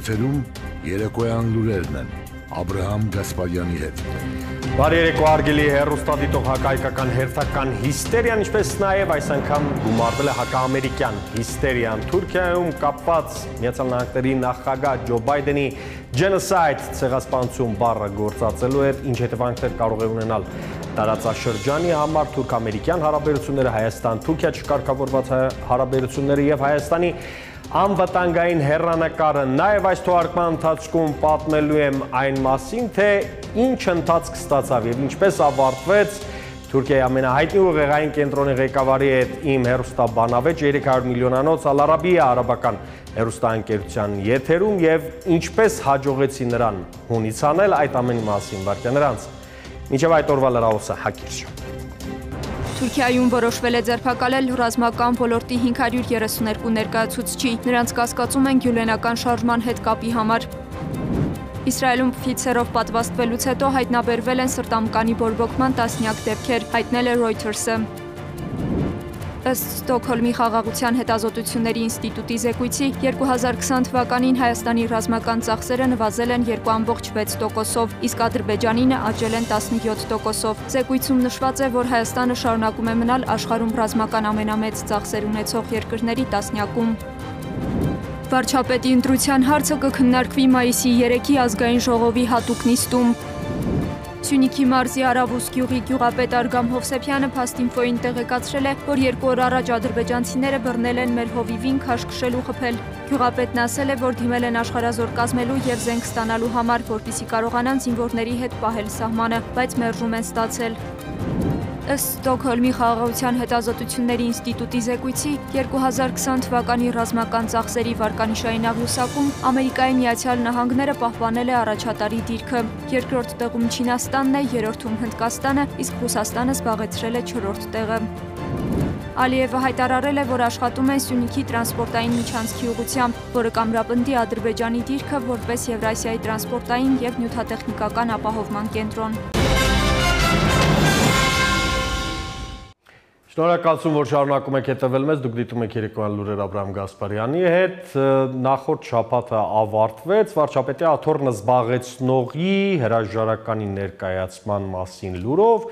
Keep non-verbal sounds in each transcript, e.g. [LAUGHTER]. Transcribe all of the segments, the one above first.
Եթերում երեկոյան լուրերն են. Աբրահամ Գասպարյանի հետ։ Բարի երեկո արգելի հերոստատիտող հակայկական հերթական հիստերիան, ինչպես նաև այս անգամ գումարվել է հակաամերիկյան հիստերիան Թուրքիայում կապված Միացյալ Նահանգների նախագահ Ջո Բայդենի genocide ցեղասպանություն բառը գործածելու հետ ինչ հետևանքներ կարող է ունենալ տարածաշրջանի համար թուրք-ամերիկյան հարաբերությունները, Հայաստան-Թուրքիա չկարգավորված հարաբերությունները եւ Հայաստանի անվտանգային հերրանակարը նաև այս թողարկման ընթացքում պատմելու եմ այն մասին, թե ինչ ընթացք ստացավ եւ ինչպես ավարտվեց Թուրքիայի ամենահայտնի ուղեղային կենտրոնի ղեկավարի հետ իմ հերոստաբանավեճ 300 միլիոնանոց Ալարաբիա արաբական հերոստաընկերության եթերում եւ ինչպես հաջողեցի նրան հունից անել այդ ամենի մասին վարկյա նրանց։ Մինչև այդ օրվա լրահոսը հակիրճ։ Թուրքիայում որոշվել է ձերբակալել ռազմական ոլորտի 532 ներկայացուցչի։ Նրանց կասկածում են գյուլենական շարժման հետ կապի համար։ Իսրայելում ֆիցերով պատվաստվելուց հետո հայտնաբերվել են սրտամկանի բորբոքման տասնյակ դեպքեր, հայտնել է Reuters-ը։ Ըստ Ստոքհոլմի խաղաղության հետազոտությունների ինստիտուտի զեկույցի 2020 թվականին Հայաստանի ռազմական ծախսերը նվազել են 2.6%-ով, իսկ Ադրբեջանինը աճել են 17%-ով։ Զեկույցում նշված է, որ Հայաստանը շարունակում է մնալ աշխարհում ռազմական ամենամեծ ծախսեր ունեցող երկրների տասնյակում։ Վարչապետի ընտրության հարցը կքննարկվի մայիսի 3-ի ազգային ժողովի հատուկ նիստում։ Սյունիքի մարզի Արավուս գյուղի գյուղապետ Արգամ Հովսեփյանը Փաստինֆոին տեղեկացրել է, որ երկու օր առաջ ադրբեջանցիները բռնել են մեր հովիվին քաշքշել ու խփել։ Գյուղապետն ասել է, որ դիմել են աշխարազոր կազմելու եւ զենք ստանալու համար, որպիսի կարողանան զինվորների հետ պահել սահմանը, բայց մերժում են ստացել։ Ըստ Ստոքհոլմի խաղաղության հետազոտությունների ինստիտուտի զեկույցի 2020 թվականի ռազմական ծախսերի վարկանիշային աղյուսակում Ամերիկայի Միացյալ Նահանգները պահպանել է առաջատարի դիրքը։ Երկրորդ տեղում Չինաստանն է, երրորդում Հնդկաստանը, իսկ Ռուսաստանը զբաղեցրել է չորրորդ տեղը։ Ալիևը հայտարարել է, որ աշխատում են Սյունիքի տրանսպորտային միջանցքի ուղությամբ, որը կամրապնդի Ադրբեջանի դիրքը որպես Եվրասիայի տրանսպորտային եւ նյութատեխնիկական ապահովման կենտրոն։ Շնորհակալություն, որ շարունակում եք հետևել մեզ։ Դուք դիտում եք Երեկոյան լուրեր Աբրահամ Գասպարյանի հետ։ Նախորդ շաբաթը ավարտվեց վարչապետի աթոռն զբաղեցնողի հրաժարականի ներկայացման մասին լուրով։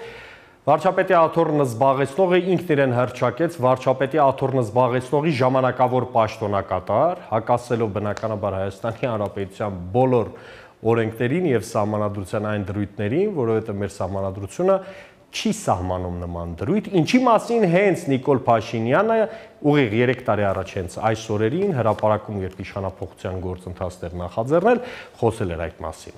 Վարչապետի աթոռն զբաղեցնողը ինքն իրեն հրճակեց վարչապետի աթոռն զբաղեցնողի ժամանակավոր պաշտոնակատար, հակասելով բնականաբար Հայաստանի Հանրապետության բոլոր օրենքներին եւ սահմանադրության այն դրույթներին, որովհետեւ մեր սահմանադրությունը չի սահմանում նման դրույթ, ինչի մասին հենց Նիկոլ Փաշինյանը ուղիղ 3 տարի առաջ հենց այս օրերին հրապարակում երբ իշխանապողության գործընթացներ նախաձեռնել, խոսել էր այդ մասին։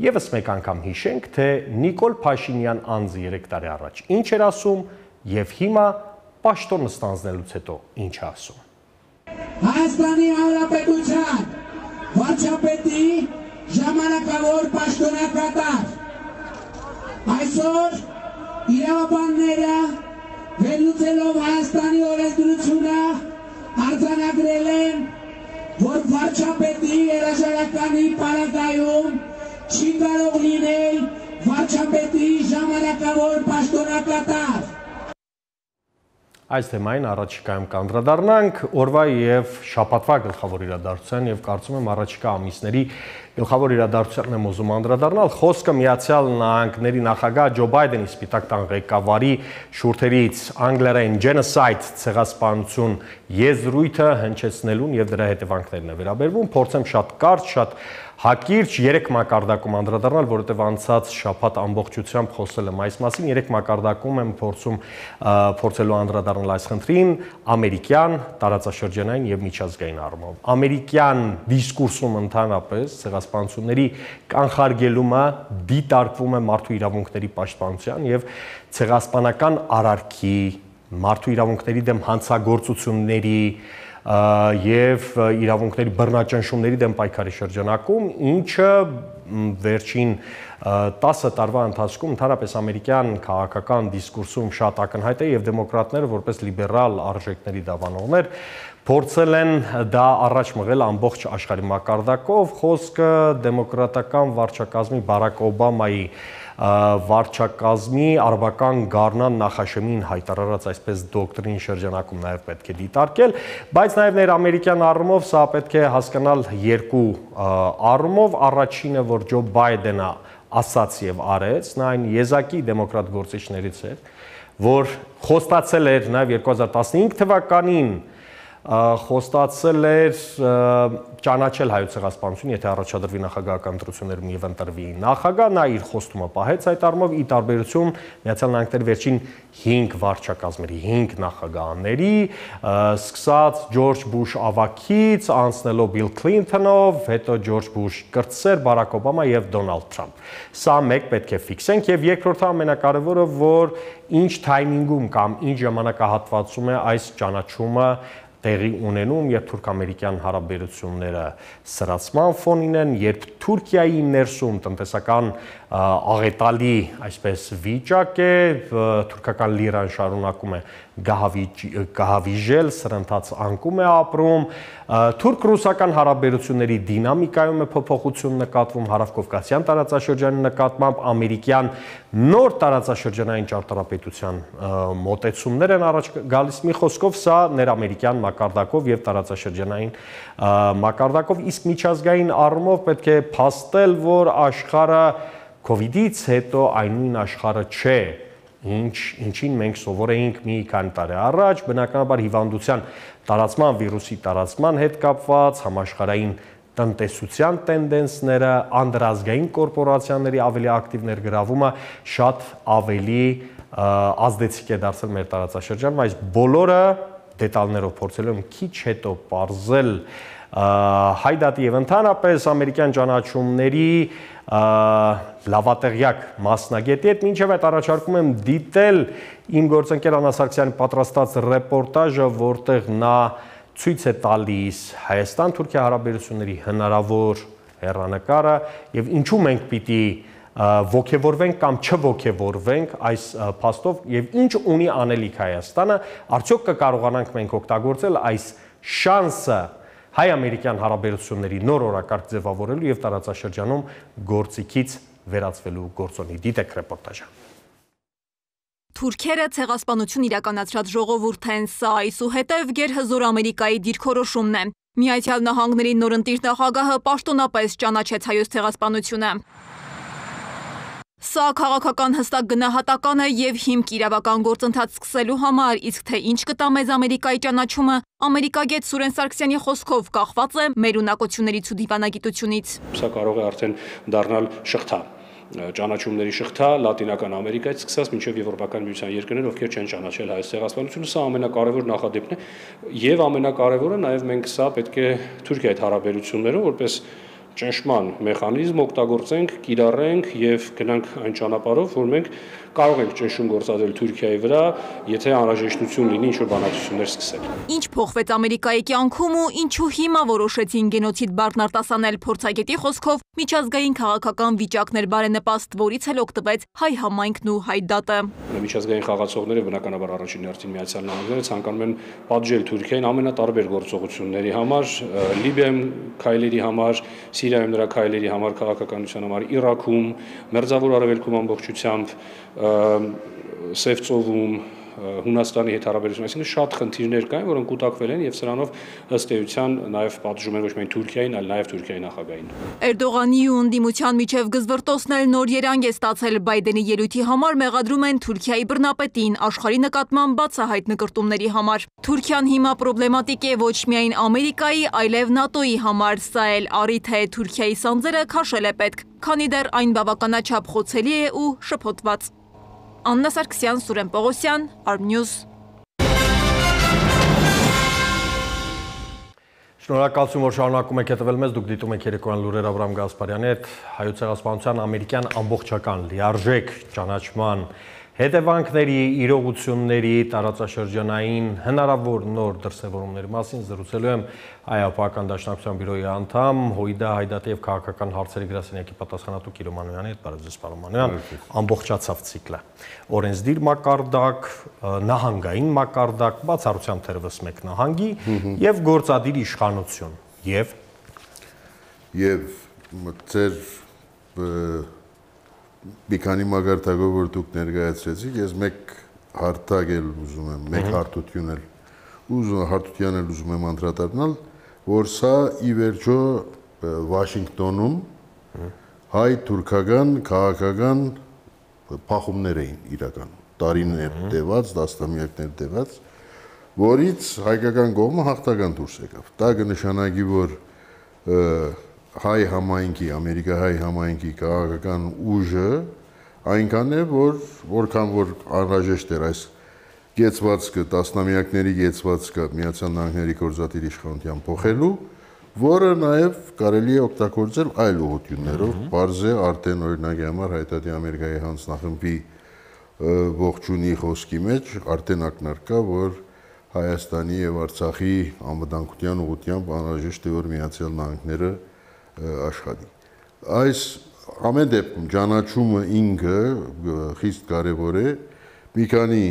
Եվս մեկ անգամ հիշենք, թե Նիկոլ Փաշինյան անձը 3 տարի առաջ ինչ էր ասում եւ հիմա պաշտոնը ստանձնելուց հետո ինչ է ասում։ Հայաստանի Հանրապետության վարչապետի ժամանակավոր պաշտոնակատար այսօր իրավաբանները վերլուծելով Հայաստանի օրենսդրությունը արձանագրել են, որ վարչապետի երաժարականի պարագայում չի կարող լինել վարչապետի ժամանակավոր պաշտոնակատար։ Այս թեմային առաջիկայում կանդրադառնանք օրվա եւ շաբաթվա գլխավոր իրադարձության եւ կարծում եմ առաջիկա ամիսների գլխավոր իրադարձությանն եմ ուզում անդրադառնալ։ Խոսքը Միացյալ Նահանգների նախագահ Ջո Բայդենի Սպիտակ տան ղեկավարի շուրթերից անգլերեն genocide ցեղասպանություն եզրույթը հնչեցնելուն եւ դրա հետևանքներն է վերաբերվում։ Փորձեմ շատ կարճ, շատ հակիրճ երեք մակարդակում անդրադառնալ, որովհետև անցած շաբաթ ամբողջությամբ խոսել եմ այս մասին, երեք մակարդակում եմ փորձում փորձելու անդրադառնալ այս խնդրին ամերիկյան, տարածաշրջանային եւ միջազգային առումով։ Ամերիկյան դիսկուրսում ընդհանրապես ցեղասպանությունների կանխարգելումը դիտարկվում է մարդու իրավունքների պաշտպանության եւ ցեղասպանական արարքի, մարդու իրավունքների դեմ հանցագործությունների եւ իրավունքների բռնաճնշումների դեմ պայքարի շրջանակում, ինչը վերջին 10 տարվա ընթացքում ընդհանրապես ամերիկյան քաղաքական դիսկուրսում շատ ակնհայտ է եւ դեմոկրատները որպես լիբերալ արժեքների դավանողներ փորձել են դա առաջ մղել ամբողջ աշխարհի մակարդակով խոսքը դեմոկրատական վարչակազմի Բարակ Օբամայի վարչակազմի արաբական գառնան նախաշեմին հայտարարած այսպես դոկտրին շրջանակում նաև պետք է դիտարկել, բայց նաև ներամերիկյան առումով սա պետք է հասկանալ երկու առումով, առաջինը որ Ջո Բայդենը ասաց եւ արեց, նա այն եզակի դեմոկրատ գործիչներից էր, որ խոստացել էր նաև 2015 թվականին խոստացել էր ճանաչել հայոց ցեղասպանություն, եթե առաջադրվի նախագահական ընտրություններում եւ ընտրվի նախագահ, նա իր խոստումը պահեց այդ առումով ի տարբերություն Միացյալ Նահանգների վերջին 5 վարչակազմերի, 5 նախագահների, սկսած Ջորջ Բուշ ավակից, անցնելով Բիլ Քլինթոնով, հետո Ջորջ Բուշ կրտսեր, Բարակ Օբամա եւ Դոնալդ Թրամփ։ Սա մեկ պետք է ֆիքսենք եւ երկրորդը ամենակարևորը, որ ինչ թայմինգում կամ ինչ ժամանակահատվածում է այս ճանաչումը տեղի ունենում, երբ թուրք-ամերիկյան հարաբերությունները սրացման ֆոնին են, երբ Թուրքիայի ներսում տնտեսական աղետալի, այսպես վիճակ է, թուրքական լիրան շարունակում է գահավիժել, սրընթաց անկում է ապրում, թուրք-ռուսական հարաբերությունների դինամիկայում է փոփոխություն նկատվում հարավկովկասյան տարածաշրջանի նկատմամբ, ամերիկյան նոր տարածաշրջանային ճարտարապետության մոտեցումներ են առաջ գալիս մի խոսքով սա ներամերիկյան մակարդակով եւ տարածաշրջանային մակարդակով իսկ միջազգային առումով պետք է փաստել, որ աշխարհը COVID-ից հետո այն նույն աշխարհը չէ, ինչ ինչին մենք սովոր էինք մի քանի տարի առաջ, բնականաբար հիվանդության տարածման, վիրուսի տարածման հետ կապված համաշխարհային տնտեսության տենդենսները, անդրազգային կորպորացիաների ավելի ակտիվ ներգրավումը շատ ավելի ազդեցիկ է դարձել մեր տարածաշրջանում, այս բոլորը դետալներով փորձելու եմ քիչ հետո parzել հայդատի եւ ընդհանրապես ամերիկյան ճանաչումների լավատեղյակ մասնագետի հետ մինչև այդ առաջարկում եմ դիտել իմ գործընկեր Անա Սարգսյանի պատրաստած ռեպորտաժը, որտեղ նա ցույց է տալիս Հայաստան-Թուրքիա հարաբերությունների հնարավոր հերանեկարը եւ ինչու մենք պիտի ողքեվորվենք կամ չողքեվորվենք այս փաստով եւ ինչ ունի անելիք Հայաստանը, արդյոք կկարողանանք մենք օգտագործել այս շանսը հայ-ամերիկյան հարաբերությունների նոր օրակարգ ձևավորելու եւ տարածաշրջանում գործիքից վերածվելու գործոնի։ Դիտեք ռեպորտաժը։ Թուրքերը ցեղասպանություն իրականացրած ժողովուրդ են, սա այսուհետև գերհզոր Ամերիկայի դիրքորոշումն է։ Միացյալ Նահանգների նորընտիր նախագահը պաշտոնապես ճանաչեց հայոց ցեղասպանությունը։ Սա քաղաքական հստակ գնահատական է եւ հիմք իրավական գործընթաց սկսելու համար, իսկ թե ինչ կտա մեզ Ամերիկայի ճանաչումը, ամերիկագետ Սուրեն Սարգսյանի խոսքով կախված է մեր ունակություններից ու դիվանագիտությունից։ Սա կարող է արդեն դառնալ շղթա ճանաչումների շղթա Լատինական Ամերիկայից սկսած մինչև Եվրոպական միության երկրներ, ովքեր չեն ճանաչել հայոց ցեղասպանությունը, սա ամենակարևոր նախադեպն է եւ ամենակարևորը նաեւ մենք սա պետք է Թուրքիայի հետ հարաբերություններում որպես ճնշման մեխանիզմ օգտագործենք, կիրառենք եւ գնանք այն ճանապարհով, որ մենք կարող ենք ճնշում գործադրել Թուրքիայի վրա, եթե անհրաժեշտություն լինի ինչ-որ բանակցություններ սկսել։ Ինչ փոխվեց Ամերիկայի կյանքում ու ինչու հիմա որոշեցին գենոցիդ բառն արտասանել փորձագետի խոսքով միջազգային քաղաքական վիճակներ բարենպաստ, որից էլ օգտվեց հայ համայնքն ու հայ դատը։ Միջազգային խաղացողները բնականաբար առաջին հերթին Միացյալ Նահանգները ցանկանում են պատժել Թուրքիային ամենատարբեր գործողությունների համար, Լիբիայում քայլերի համար, Սիրիայում նրա քայլերի համար, քաղաքականության համար, Իրաքում, Մերձավոր Արևելքում ամբողջությամբ Սև ծովում Հունաստանի հետ հարաբերություն, այսինքն շատ խնդիրներ կային, որոնք կուտակվել են եւ սրանով ըստ էության նաեւ պատժում են ոչ միայն Թուրքիային, այլ նաեւ Թուրքիայի նախագահին։ Էրդողանի ու ընդդիմության միջև գզվրտոսն էլ նոր երանգ է ստացել Բայդենի ելույթի համար մեղադրում են Թուրքիայի բռնապետին աշխարհի նկատմամբ բացահայտ նկարտումների համար։ Թուրքիան հիմա պրոբլեմատիկ է ոչ միայն Ամերիկայի, այլև ՆԱՏՕ-ի համար, սա էլ առիթ է Թուրքիայի սանձերը քաշել է պետք, քանի դեռ այն բավականաչափ խոցելի է ու շփոթված։ Աննա Սարգսյան, Սուրեն Պողոսյան, Armnews Շնորհակալություն, որ շարունակում եք հետևել մեզ, դուք դիտում եք երեկոյան լուրեր Աբրամ Գասպարյանի հետ, հայոց ցեղասպանության ամերիկյան ամբողջական լիարժեք ճանաչման հետևանքների, իրողությունների, տարածաշրջանային հնարավոր նոր դրսևորումների մասին զրուցելու եմ հայապական դաշնակցության բյուրոյի անդամ Հույդա Հայդատի եւ քաղաքական հարցերի գրասենյակի պատասխանատու Կիրո Մանոյանի հետ բարև ձեզ պարոն Մանոյան ամբողջացավ ցիկլը օրենսդիր մակարդակ նահանգային մակարդակ բացառությամբ թերևս մեկ նահանգի եւ գործադիր իշխանություն եւ եւ ձեր մի քանի մագարտակով որ դուք ներկայացրեցիք, ես մեկ հարթակ էլ ուզում եմ, մեկ հարթություն էլ ուզում հարթության էլ ուզում եմ անդրադառնալ, որ սա ի վերջո Վաշինգտոնում հայ-թուրքական քաղաքական փախումներ էին իրականում տարիներ տևած, դաստամյակներ տևած, որից հայկական կողմը հաղթական դուրս եկավ։ Դա կնշանակի, որ հայ համայնքի, ամերիկահայ համայնքի քաղաքական ուժը այնքան է, որ որքան որ անհրաժեշտ էր այս գեցվածքը, տասնամյակների գեցվածքը Միացյալ Նահանգների գործադիր իշխանության փոխելու, որը նաև կարելի է օգտագործել այլ ուղղություններով, բարձե արդեն օրինակի համար հայտարարի Ամերիկայի հանձնախմբի ողջունի խոսքի մեջ արդեն ակնարկա, որ Հայաստանի եւ Արցախի անվտանգության ուղղությամբ անհրաժեշտ է որ Միացյալ Նահանգները աշխատի։ Այս ամեն դեպքում ճանաչումը ինքը խիստ կարևոր է մի քանի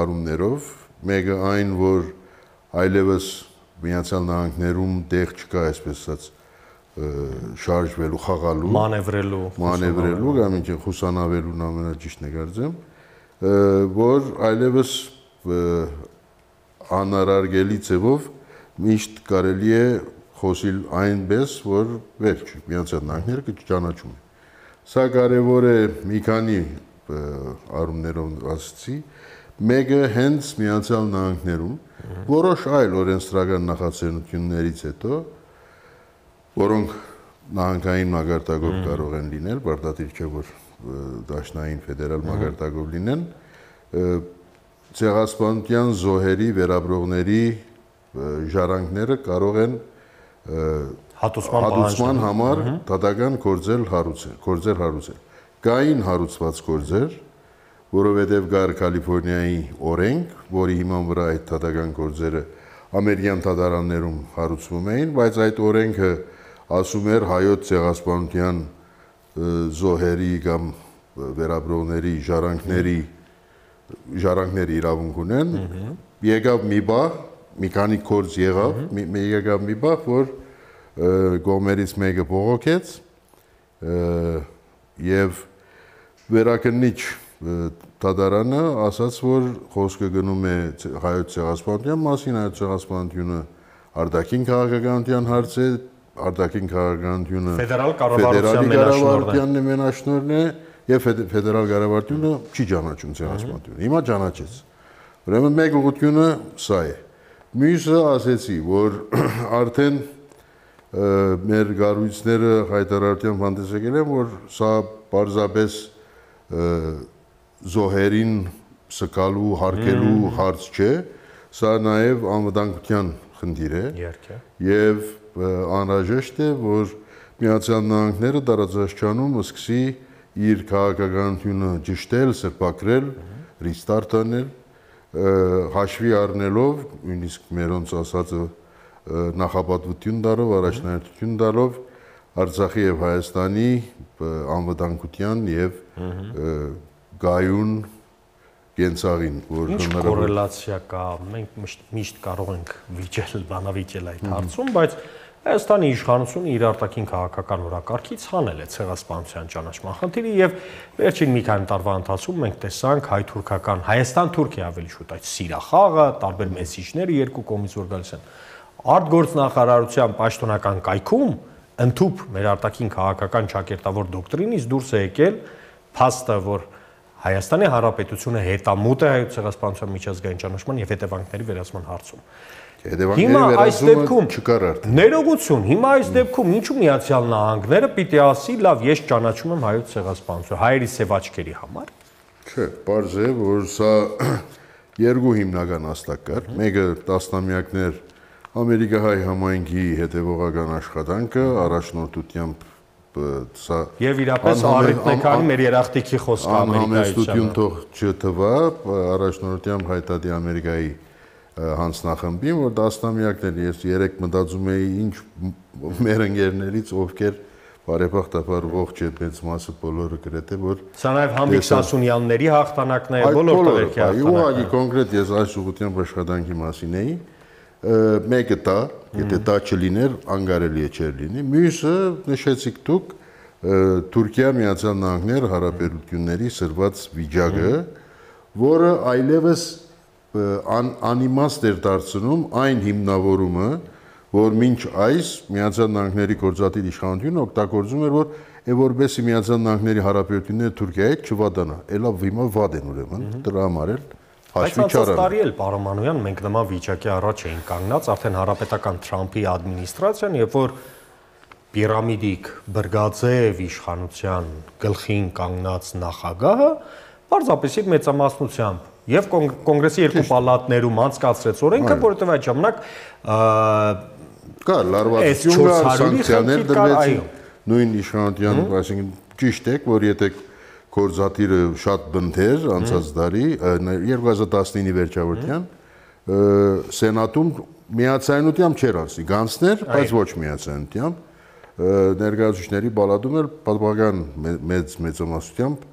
առումներով, մեկը այն, որ այլևս Միացյալ Նահանգներում տեղ չկա, այսպես ասած, շարժվելու, խաղալու, մանևրելու, մանևրելու կամ ինչ խուսանավելուն ամենաճիշտ նկարծեմ, որ այլևս անարարգելի ձևով միշտ կարելի է խոսիլ այնպես, որ վերջ Միացյալ Նահանգները կճանաչում է։ Սա կարևոր է մի քանի առումներով ասացի, մեկը հենց Միացյալ Նահանգներում որոշ այլ օրենսդրական նախաձեռնություններից հետո, որոնք նահանգային մագարտակով կարող են լինել, բարդատիր չէ որ դաշնային ֆեդերալ մագարտակով լինեն, ցեղասպանության զոհերի վերաբրողների ժառանգները կարող են հատուցման հատուցման համար դատական գործել հարուցել, գործեր հարուցել։ Կային հարուցված գործեր, որովհետև կար Կալիֆոռնիայի օրենք, որի հիման վրա այդ դատական գործերը ամերիկյան դատարաններում հարուցվում էին, բայց այդ օրենքը ասում էր հայոց ցեղասպանության զոհերի կամ վերաբրողների ժառանգների ժառանգների իրավունք ունեն։ Եկավ մի բախ, մի քանի կորձ եղավ, մի եկավ մի բախ, որ գոմերից մեկը բողոքեց եւ վերակնիչ դատարանը ասաց, որ խոսքը գնում է հայոց ցեղասպանության մասին, հայոց ցեղասպանությունը արտաքին քաղաքականության հարց է, արտաքին քաղաքականությունը ֆեդերալ կառավարության մենաշնորհն է եւ ֆեդերալ կառավարությունը չի ճանաչում ցեղասպանությունը։ Հիմա ճանաչեց։ Ուրեմն մեկ ուղղությունը սա է։ Մյուսը ասեցի, որ [CLEARS THROAT] արդեն մեր գառույցները հայտարարության հանդես եկել են, որ սա պարզապես զոհերին սկալու, հարկելու հարց չէ, սա նաև անվտանգության խնդիր է։ Իհարկե։ Եվ անհրաժեշտ է, որ Միացյալ Նահանգները տարածաշրջանում սկսի իր քաղաքականությունը ճշտել, սրբակրել, restart անել, հաշվի առնելով, նույնիսկ մերոնց ասածը նախապատվություն դարով, առաջնահերթություն դարով Արցախի եւ Հայաստանի անվտանգության եւ գայուն կենցաղին, որ Ինչ կորելացիա կա, մենք միշտ միշտ կարող ենք վիճել, [LAUGHS] բանավիճել այդ հարցում, բայց Հայաստանի իշխանությունը իր արտաքին քաղաքական օրակարգից հանել է ցեղասպանության ճանաչման խնդիրը եւ վերջին մի քանի տարվա ընթացքում մենք տեսանք հայ-թուրքական Հայաստան-Թուրքիա ավելի շուտ այդ սիրախաղը, տարբեր մեսիջները երկու կողմից որ գալիս են։ Արտգործնախարարության պաշտոնական կայքում ընդཐུպ մեր արտաքին քաղաքական ճակերտավոր դոկտրինից դուրս է եկել փաստը, որ Հայաստանի Հանրապետությունը հետամուտ է հայոց ցեղասպանության միջազգային ճանաչման եւ հետևանքների վերացման հարցում։ Հիմա այս դեպքում չկար արդեն։ Ներողություն, հիմա այս դեպքում ինչու Միացյալ Նահանգները պիտի ասի, լավ, ես ճանաչում եմ հայոց ցեղասպանություն, հայերի սեվաչկերի համար։ Չէ, բարձ է, որ սա [CLEARS THROAT] երկու հիմնական աստակ կար։ Մեկը տասնամյակներ Ամերիկահայ համայնքի հետևողական աշխատանքը առաջնորդությամբ սա Եվ իրապես առիթն է ան- քանի ան- մեր երախտիկի խոսքը անհամեստություն ամերիկայության։ թող չթվա առաջնորդյամ հայտարարի Ամերիկայի հանձնախմբին, որ տասնամյակներ ես երեք մտածում էի ինչ մեր ընկերներից ովքեր բարեբախտաբար ողջ է մեծ մասը բոլորը գրեթե որ Սա նաև Համբիկ Տեսա- Սասունյանների հաղթանակն է, Այդ բոլոր տղերքի այ, Ուղղակի հաղթանակն է։ կոնկրետ ես այս ուղղությամբ աշխատանքի մասին էի։ Մեկը դա, եթե դա չլիներ, անկարելի է չէր լինի։ Մյուսը նշեցիք դուք Թուրքիա Միացյալ Նահանգներ հարաբերությունների սրված վիճակը, որը այլևս անիմաստ էր դարձնում այն հիմնավորումը, որ մինչ այս Միացյալ Նահանգների գործադիր իշխանությունը օգտագործում էր, որ է որբեսի Միացյալ Նահանգների հարաբերությունները Թուրքիայի հետ չվադանա։ Էլա վիմա վադ են ուրեմն, դրա համար էլ Բայց հաշվի անցած չարան։ տարի էլ Պարոմանոյան մենք նման վիճակի առաջ էին կանգնած, արդեն հարապետական Թրամփի ադմինիստրացիան, երբ որ պիրամիդիկ Բրգաձեև իշխանության գլխին կանգնած նախագահը պարզապես իր մեծամասնությամբ եւ կոնգ- կոնգրեսի երկու պալատներում անցկացրեց օրենքը, որովհետեւ այդ ժամանակ Կա լարվածություն Այս կա, 400-ի սանկցիաներ դրվեցին նույն իշխանության, այսինքն ճիշտ է, որ եթե կորզատիրը շատ բնթեր անցած ն- 2019-ի վերջավորության ը, սենատում միացայնությամբ չէր անցնի գանցներ, բայց ոչ միացայնությամբ ներկայացուցիչների բալադում էլ պատմական մե- մեծ մեծամասնությամբ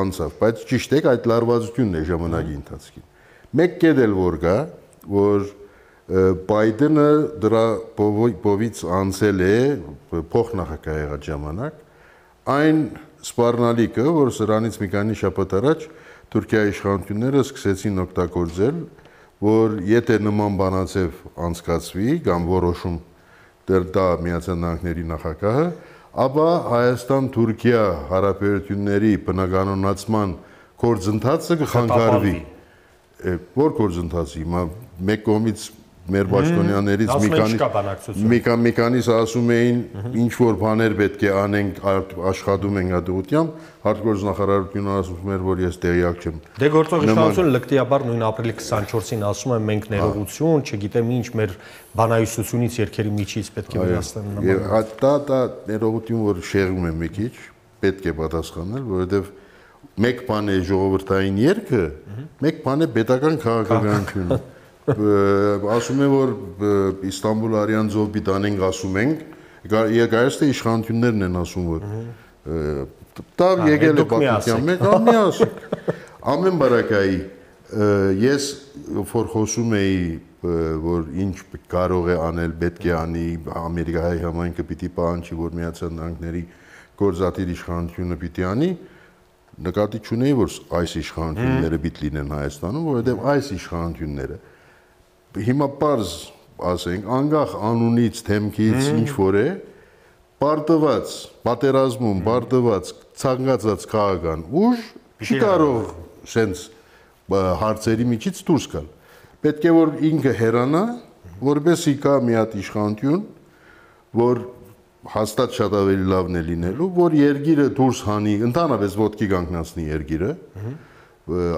անցավ, բայց ճիշտ է, այդ լարվածությունն է ժամանակի ընթացքին։ Մեկ կետ էլ որ կա, որ Բայդենը դրա բովի- բովից անցել է փոխնախագահ եղած ժամանակ այն սպառնալիքը, որ սրանից մի քանի շաբաթ առաջ Թուրքիայի իշխանությունները սկսեցին օգտագործել, որ եթե նման բանացև անցկացվի կամ որոշում դեռ դա Միացյալ Նահանգների նախագահը, ապա Հայաստան-Թուրքիա հարաբերությունների բնականոնացման գործընթացը կխանգարվի։ Որ գործընթացի, հիմա մեկ կողմից մեր պաշտոնյաներից մի քանի մի քանի մի քանիս ասում էին ինչ որ բաներ պետք է անենք աշխատում ենք հատուտությամբ հարկորձ նախարարությունը ասում էր որ ես տեղյակ չեմ Դե գործող իշխանությունը լկտիաբար նույն ապրիլի 24-ին ասում է մենք ներողություն, չգիտեմ ինչ մեր բանայուսությունից երկերի միջից պետք է վերացնեն Եվ նման։ այդ դա դա ներողություն որ շեղում է մի քիչ պետք է պատասխանել որովհետև մեկ բան է ժողովրդային երկը մեկ բան է պետական քաղաքականությունը ասում են որ Իստանբուլ արյան ձով պիտանենք ասում ենք եկայս թե իշխանություններն են ասում որ դա եկել է պատմության մեջ դա մի ասեք ամեն բարակայի ես որ խոսում էի որ ինչ կարող է անել պետք է անի ամերիկայի համայնքը պիտի պահանջի որ միացյալ նահանգների գործադիր իշխանությունը պիտի անի նկատի չունեի որ այս իշխանությունները պիտի լինեն Հայաստանում որովհետև այս իշխանությունները հիմա པարզ ասենք անկախ անունից թեմքից ինչ որ է պարտված պատերազմում պարտված ցանկացած քաղաքական ուժ չի կարող սենց հարցերի միջից դուրս գալ պետք է որ ինքը հերանա որովհետեւ կա մի հատ իշխանություն որ հաստատ շատ ավելի լավն է լինելու որ երգիրը դուրս հանի ընդհանրապես ոդկի կանգնացնի երգիրը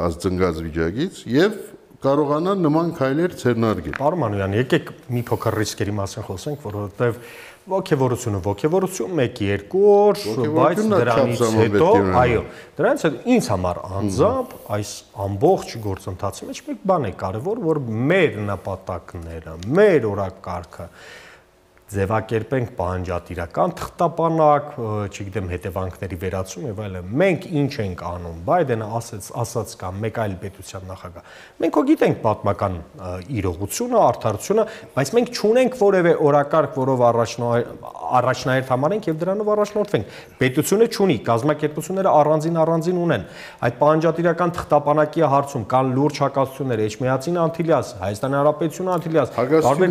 աս ծնգած վիճակից եւ կարողանա նման քայլեր ցերնարգել Պարոն Մանույան, եկեք մի փոքր ռիսկերի մասին խոսենք, որովհետև ողջևորությունը ողջևորություն 1-2 օր, բայց դրանից հետո, այո, դրանից հետո ինձ համար անձամբ այս ամբողջ գործընթացի մեջ մեկ բան է կարևոր, որ մեր նպատակները, մեր օրակարգը ձևակերպենք պահանջատիրական թղթապանակ, չգիտեմ, հետևանքների վերացում եւ այլն։ Մենք ինչ ենք անում։ Բայդենը ասաց, ասաց կամ մեկ այլ պետության նախագահ։ Մենք հո գիտենք պատմական իրողությունը, արդարությունը, բայց մենք չունենք որևէ օրակարգ, որով առաջնահերթ համարենք եւ դրանով առաջնորդվենք։ Պետությունը չունի, կազմակերպությունները առանձին առանձին ունեն։ Այդ պահանջատիրական թղթապանակի հարցում կան լուրջ հակասություններ, Էջմիածին Անտիլիաս, Հայաստանի Հանրապետությունը Անտիլիաս,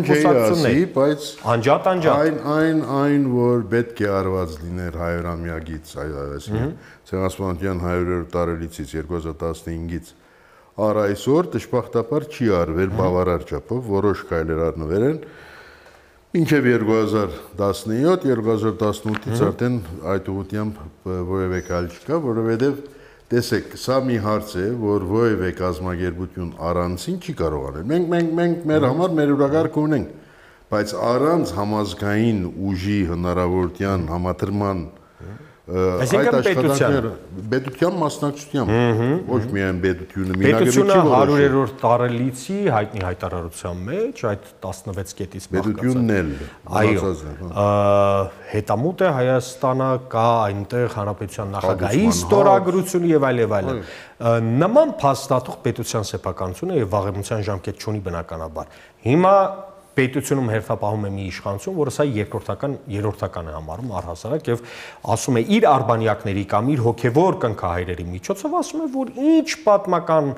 չի ասի բայց Անջատ անջատ։ Այն այն այն որ պետք է արված լիներ 100-ամյակից, այսինքն Ցեղասպանության 100-րդ տարելիցից 2015-ից առ այսօր դժբախտաբար չի արվել բավարար չափով, որոշ քայլեր առնվել են։ Մինչև 2017-2018-ից արդեն այդ ուղությամբ որևէ քայլ չկա, որովհետև տեսեք, սա մի հարց է, որ որևէ կազմակերպություն առանցին չի կարող անել։ Մենք մենք մենք մեր համար մեր ուրակարգ ունենք բայց առանց համազգային ուժի հնարավորության համատրման Այսինքն պետության պետության մասնակցությամբ ոչ միայն պետությունը Պետությունը մինագրի 100-րդ տարելիցի հայտնի հայտարարության մեջ այդ 16 կետից պետությունն էլ Այո, հա։ հետամուտ է Հայաստանը կա այնտեղ հանրապետության նախագահի Կառուցման ստորագրությունը եւ այլ եւ այլն։ Նման փաստաթուղթ պետության սեփականությունը եւ վաղեմության ժամկետ չունի բնականաբար։ Հիմա պետությունում հերթապահում է մի իշխանություն, որը սա երկրորդական երրորդական է համարում առհասարակ եւ ասում է իր արբանյակների կամ իր հոգեվոր կնքահայրերի միջոցով ասում է, որ ինչ պատմական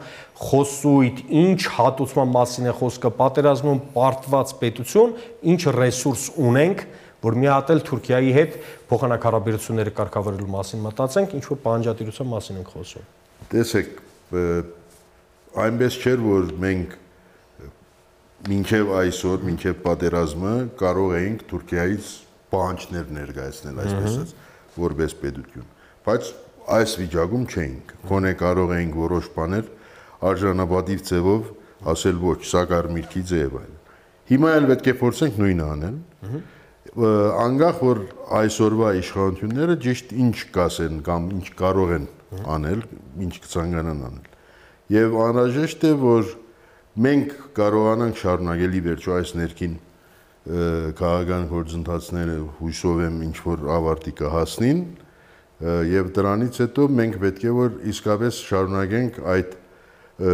խոսույթ, ինչ հատուցման մասին է խոսքը պատերազմում պարտված պետություն, ինչ ռեսուրս ունենք, որ մի հատ էլ Թուրքիայի հետ փոխանակ հարաբերությունները կարգավորելու մասին մտածենք, ինչ որ պահանջատիրության մասին ենք խոսում։ Տեսեք, այնպես չէր, որ մենք մինչև այսօր, մինչև պատերազմը կարող էինք Թուրքիայից պահանջներ ներկայացնել, այսպես ասած, որպես պետություն։ Բայց այս վիճակում չէինք։ Գոնե կարող էինք որոշ բաներ արժանապատիվ ձևով ասել ոչ, սա կարմիրքի ձև այլ։ Հիմա էլ պետք է փորձենք նույնը անել։ Ը, Անկախ որ այսօրվա իշխանությունները ճիշտ ինչ կասեն կամ ինչ կարող են անել, ինչ կցանկանան անել։ Եվ անհրաժեշտ է որ մենք կարողանանք շարունակել ի վերջո այս ներքին քաղաքական գործընթացները հույսով եմ ինչ որ ավարտի կհասնին եւ դրանից հետո մենք պետք է որ իսկապես շարունակենք այդ ը,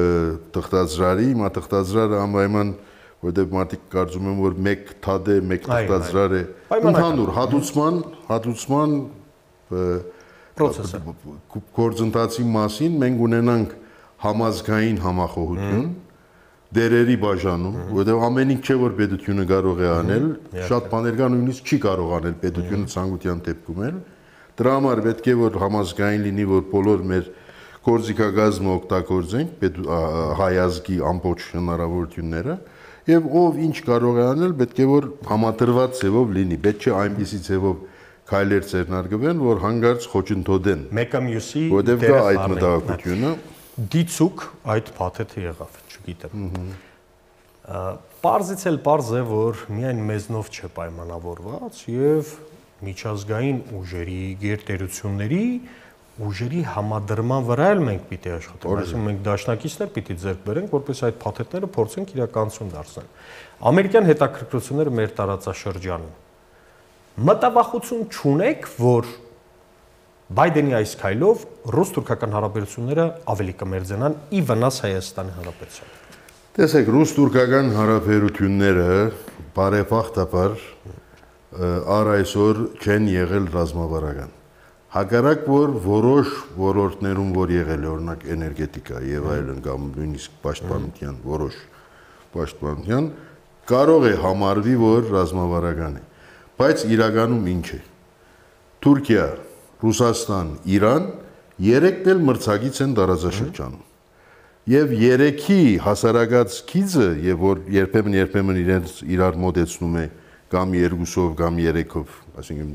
տխտածրարի, հիմա տխտածրարը անպայման որտեղ մարդիկ կարծում են որ մեկ թադ է, մեկ տխտածրար է, ընդհանուր հատուցման, հատուցման ը, Պրոցեսը։ գործընթացի մասին մենք ունենանք համազգային համախոհություն դերերի բաժանում, որովհետև ամեն ինչ չէ որ պետությունը կարող է անել, շատ բաներ կան նույնիսկ չի կարող անել պետությունը ցանկության դեպքում էլ։ Դրա համար պետք է որ համազգային լինի, որ բոլոր մեր կորզիկագազմը օգտագործենք պետ- հայազգի ամբողջ հնարավորությունները եւ ով ինչ կարող է անել, պետք է որ համատրված ձևով լինի։ Պետք չէ այնպիսի ձևով քայլեր ձեռնարկվեն, որ հանգարց խոչընդոտեն, Մեկը մյուսի կա այդ մտահոգությունը։ դիցուկ այդ փաթեթը եղավ, չգիտեմ։ Պարզից էլ պարզ է, որ միայն մեզնով չէ պայմանավորված եւ միջազգային ուժերի, գերտերությունների ուժերի համադրման վրա էլ մենք պիտի աշխատենք, այսինքն մենք դաշնակիցներ պիտի ձեռք բերենք, որպես այդ փաթեթները փորձենք իրականություն դարձնել։ Ամերիկյան հետաքրքրությունները մեր տարածաշրջանում մտավախություն չունեք, որ Բայդենի այս քայլով ռուս-թուրքական հարաբերությունները ավելի կմերձենան ի վնաս Հայաստանի Հանրապետության։ Տեսեք, ռուս-թուրքական հարաբերությունները բարեփոխտաբար ը, առ այսօր չեն եղել ռազմավարական։ Հակառակ որ որոշ ոլորտներում որ եղել է, օրինակ էներգետիկա եւ այլն կամ նույնիսկ պաշտպանության որոշ պաշտպանության կարող է համարվի որ ռազմավարական է։ Բայց իրականում ինչ է։ Թուրքիա, Ռուսաստան, Իրան երեքն էլ մրցակից են տարածաշրջանում։ Եվ երեքի հասարակած քիզը, եւ որ երբեմն երբեմն իրենց իրար մոտեցնում է կամ երկուսով կամ երեքով, այսինքն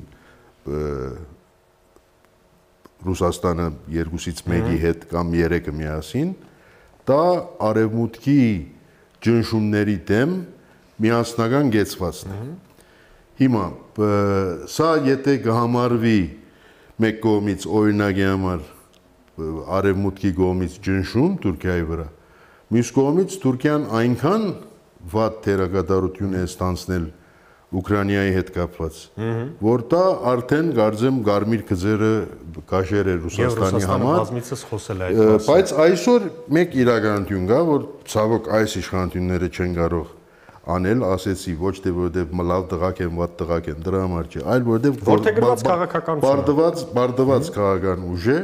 Ռուսաստանը երկուսից մեկի հետ կամ երեքը միասին, դա արևմուտքի ջնշումների դեմ միասնական գեցվածն է։ Հիմա սա եթե կհամարվի մեկ կողմից օրինակի համար արևմուտքի կողմից ջնշում Թուրքիայի վրա, մյուս կողմից Թուրքիան այնքան վատ թերակատարություն է ստանցնել Ուկրաինայի հետ կապված, որ դա արդեն գարձեմ Գարմիր գծերը կաշեր է Ռուսաստանի համար, բազմիցս խոսել այդ Ը, մասին։ Բայց այսօր մեկ իրականություն կա, որ ցավոք այս իշխանությունները չեն կարող անել, ասեցի ոչ թե որովհետև մլավ տղակ են, վատ տղակ են, դրա համար չէ, այլ որովհետև բա- քաղաքականություն Բարդված, բարդված քաղաքական ուժ է,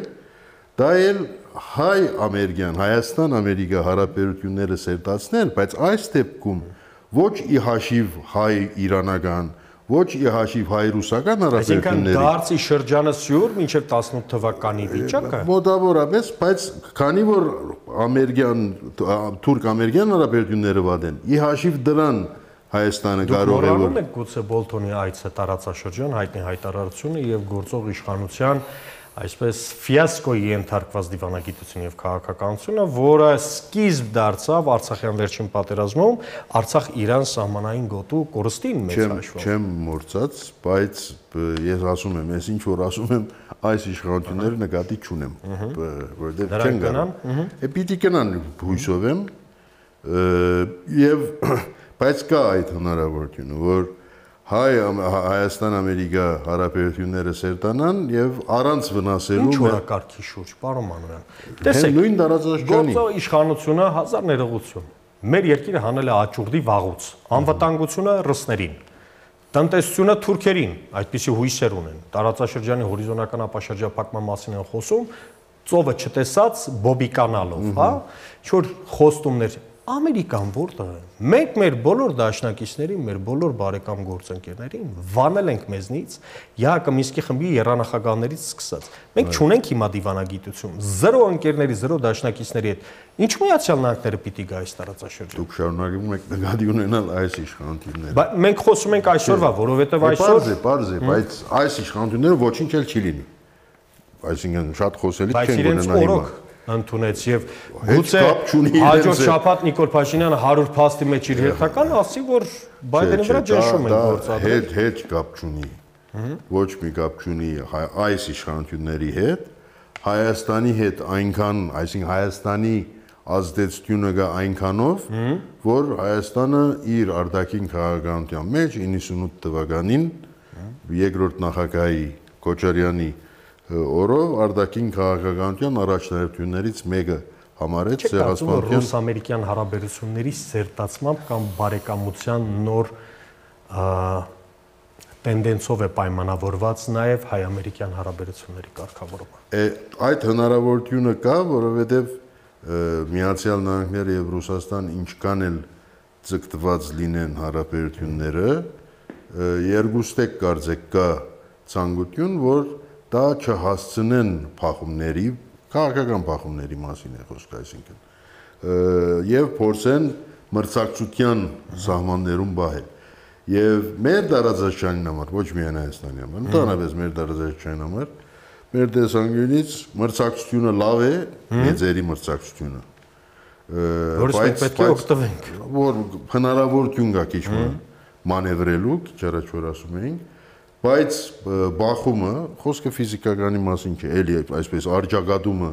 դա էլ հայ-ամերիկյան, Հայաստան-Ամերիկա հարաբերությունները սերտացնել, բայց այս դեպքում ոչ ի հաշիվ հայ-իրանական, ոչ ի հաշիվ հայ-ռուսական Այսինքն հարաբերությունների դարձի շրջանը սյուր մինչև 18 թվականի վիճակը Մոտավորապես, բայց քանի որ ամերիկյան թուրք-ամերիկյան հարաբերությունները վատ են, ի հաշիվ դրան Հայաստանը դուք կարող է որ եք գուցե Բոլթոնի այցը տարածաշրջան հայտնի հայտարարությունը եւ գործող իշխանության այսպես ֆիասկոյի ենթարկված դիվանագիտություն եւ քաղաքականությունը, որը սկիզբ դարձավ Արցախյան վերջին պատերազմում Արցախ Իրան սահմանային գոտու կորստին մեծ հաշվով։ չեմ մորցած, բայց ես ասում եմ, ես ինչ որ ասում եմ, այս իշխանությունները նկատի չունեմ, Դրանք չեն գնան։ Է պիտի կնան հույսով եմ, եւ [CLEARS THROAT] բայց կա այդ հնարավորությունը, որ հայ Հա- Հայաստան-Ամերիկա հարաբերությունները սերտանան եւ առանց վնասելու Ինչ օրակարգի շուրջ, պարոն Մանույան։ հեն Տեսեք, նույն տարածաշրջանի գործող իշխանությունը հազար ներողություն։ Մեր երկիրը հանել է աճուրդի վաղուց, անվտանգությունը ռուսներին, տնտեսությունը թուրքերին, այդպիսի հույսեր ունեն։ Տարածաշրջանի հորիզոնական ապաշրջապակման մասին են խոսում, ծովը չտեսած բոբիկանալով, հա, ինչ որ խոստումներ Ամերիկան որտեղ է։ Մենք մեր բոլոր դաշնակիցներին, մեր բոլոր բարեկամ գործընկերներին վանել ենք մեզնից ՀԱԿ Մինսկի խմբի երանախագահներից սկսած։ Մենք չունենք հիմա դիվանագիտություն, զրո ընկերների, զրո դաշնակիցների հետ։ Ինչ միացյալ նահանգները պիտի գա այս տարածաշրջան։ դուք շարունակում եք նկատի ունենալ այս իշխանությունները։ Բայց մենք խոսում ենք այսօրվա, որովհետև Այսօր այսօր է, པարզ է, բայց այս իշխանությունները ոչինչ էլ չի լինի։ Այսինքն շատ խոսելի բայց չեն իրենց ունենա օրոք հիմա։ ընդունեց եւ գուցե հաջորդ շաբաթ Նիկոլ Փաշինյանը 100 փաստի մեջ իր հերթական ասի, որ Բայդենի վրա ջնշում են գործադրել։ Հետ հետ կապ չունի։ Ոչ մի կապ չունի այս իշխանությունների հետ։ Հայաստանի հետ այնքան, այսինքն Հայաստանի ազդեցությունը գա այնքանով, որ Հայաստանը իր արտաքին քաղաքականության մեջ 98 թվականին երկրորդ նախագահի Քոչարյանի ը, օրով արտաքին քաղաքականության առաջնահերթություններից մեկը համարեց ցեղասպանության ռուս-ամերիկյան հարաբերությունների սերտացմամբ կամ բարեկամության նոր տենդենսով է պայմանավորված նաև հայ-ամերիկյան հարաբերությունների կարգավորումը։ այդ հնարավորությունը կա, որովհետև Միացյալ Նահանգները եւ Ռուսաստան ինչքան էլ ցկտված լինեն հարաբերությունները, երկուստեք կարծեք կա ցանկություն, որ դա չհասցնեն փախումների, քաղաքական փախումների մասին է խոսքը, այսինքն եւ փորձեն մրցակցության սահմաններում բահել։ Եվ մեր տարածաշրջանի համար, ոչ միայն Հայաստանի համար, ընդհանրապես մեր տարածաշրջանի համար, մեր տեսանկյունից մրցակցությունը լավ է, մեծերի մրցակցությունը։ Որից մենք պետք է օգտվենք։ որ հնարավորություն կա քիչ ման մանևրելու, քիչ առաջ որ ասում էինք, բայց բախումը խոսքը ֆիզիկականի մասին չէ, էլի այսպես արջագադումը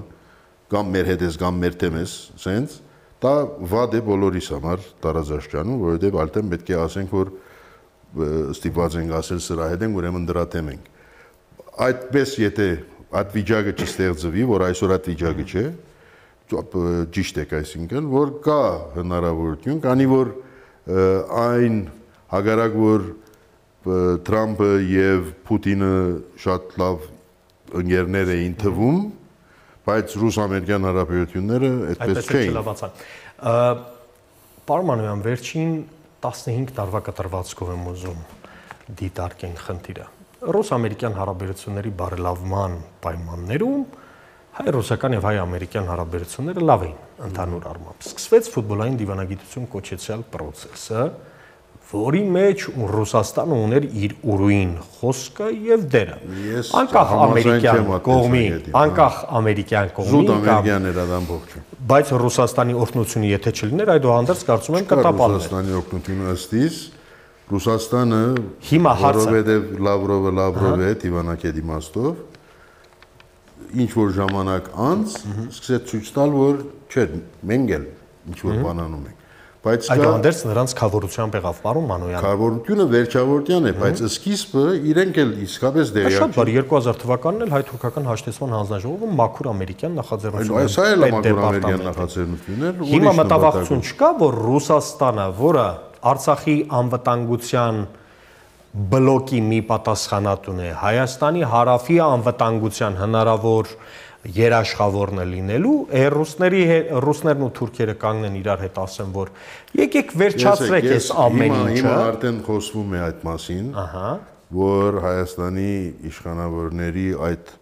կամ մեր հետ ես կամ մեր թեմ ես, սենց դա վատ է բոլորիս համար տարածաշրջանում, որովհետև ալտեն պետք է ասենք, որ ստիպված ենք ասել սրա հետ ենք, ուրեմն դրա թեմ ենք։ Այդպես եթե այդ վիճակը չստեղծվի, որ այսօր այդ վիճակը չէ, ճիշտ եք, այսինքն, որ կա հնարավորություն, քանի որ այն հագարակ որ Թրամփը եւ Պուտինը շատ լավ ընկերներ էին թվում, բայց ռուս-ամերիկյան հարաբերությունները այդպես Այդպես չէին։ չլավացան։ Պարոն Մանույան, վերջին 15 տարվա կտրվածքով եմ ուզում դիտարկենք խնդիրը։ Ռուս-ամերիկյան հարաբերությունների բարելավման պայմաններում հայ-ռուսական եւ հայ-ամերիկյան հարաբերությունները լավ էին ընդհանուր առմամբ։ Սկսվեց ֆուտբոլային դիվանագիտություն կոչեցյալ process-ը, որի մեջ Ռուսաստանը ուներ իր ուրույն խոսքը եւ դերը։ Ես Անկախ ամերիկյան կողմի, անկախ ամերիկյան կողմի Զուտ կամ ամերիկյան երադամբող չէ։ բայց Ռուսաստանի օրհնությունը եթե չլիներ, այդուհանդերձ կարծում եմ կտապալներ։ Ռուսաստանի օգնությունը ըստիս Ռուսաստանը Հիմա հարցը- որովհետև Լավրովը Լավրով է Տիվանակետ իմաստով ինչ որ ժամանակ անց սկսեց ցույց տալ որ չէ մենք էլ ինչ որ բան անում ենք բայց կա Այդուհանդերձ նրանց խավորությամբ եղավ պարոն Մանոյան։ Կարողությունը վերջավորության է, բայց սկիզբը իրենք էլ իսկապես Շատ դերյակ բարի 2000 թվականին էլ հայ-թուրքական հաշտեցման հանձնաժողովը մաքուր ամերիկյան նախաձեռնություն Այս այլ պետ մակուր ամերիկյան դեպարտամենտ է։ նախաձեռնություններ Հիմա մտավախություն չկա, որ Ռուսաստանը, որը Արցախի անվտանգության բլոկի մի պատասխանատուն է, Հայաստանի հարավի անվտանգության հնարավոր երաշխավորն է լինելու, ռուսների ռուսներն ու թուրքերը կանգնեն իրար հետ ասեն, որ եկեք վերջացրեք այս ամեն ինչը։ Հիմա արդեն խոսվում է այդ մասին, Ահա։ որ Հայաստանի իշխանավորների այդ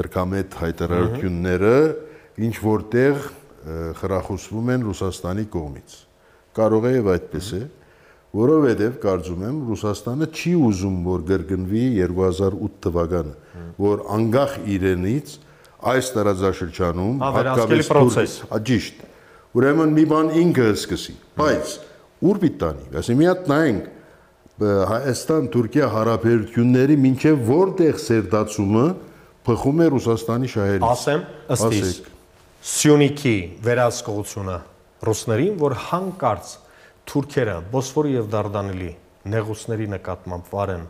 թրկամետ հայտարարությունները ինչ որտեղ խրախուսվում են Ռուսաստանի կողմից։ Կարող է եւ այդպես է, որովհետև կարծում եմ Ռուսաստանը չի ուզում որ կրկնվի 2008 թվականը, որ անկախ իրենից այս տարածաշրջանում Հա, վերահսկելի պրոցես։ Աջիշտ։ Ուրեմն մի բան ինքը սկսի, բայց ուր պիտի տանի։ Այսինքն մի հատ նայենք Հայաստան-Թուրքիա հարաբերությունների մինչև որտեղ սերտացումը փխում է Ռուսաստանի շահերից։ Ասեմ, ըստ իս Սյունիքի վերահսկողությունը ռուսներին, որ հանկարծ թուրքերը Բոսֆորի եւ Դարդանելի նեղուցների նկատմամբ վարեն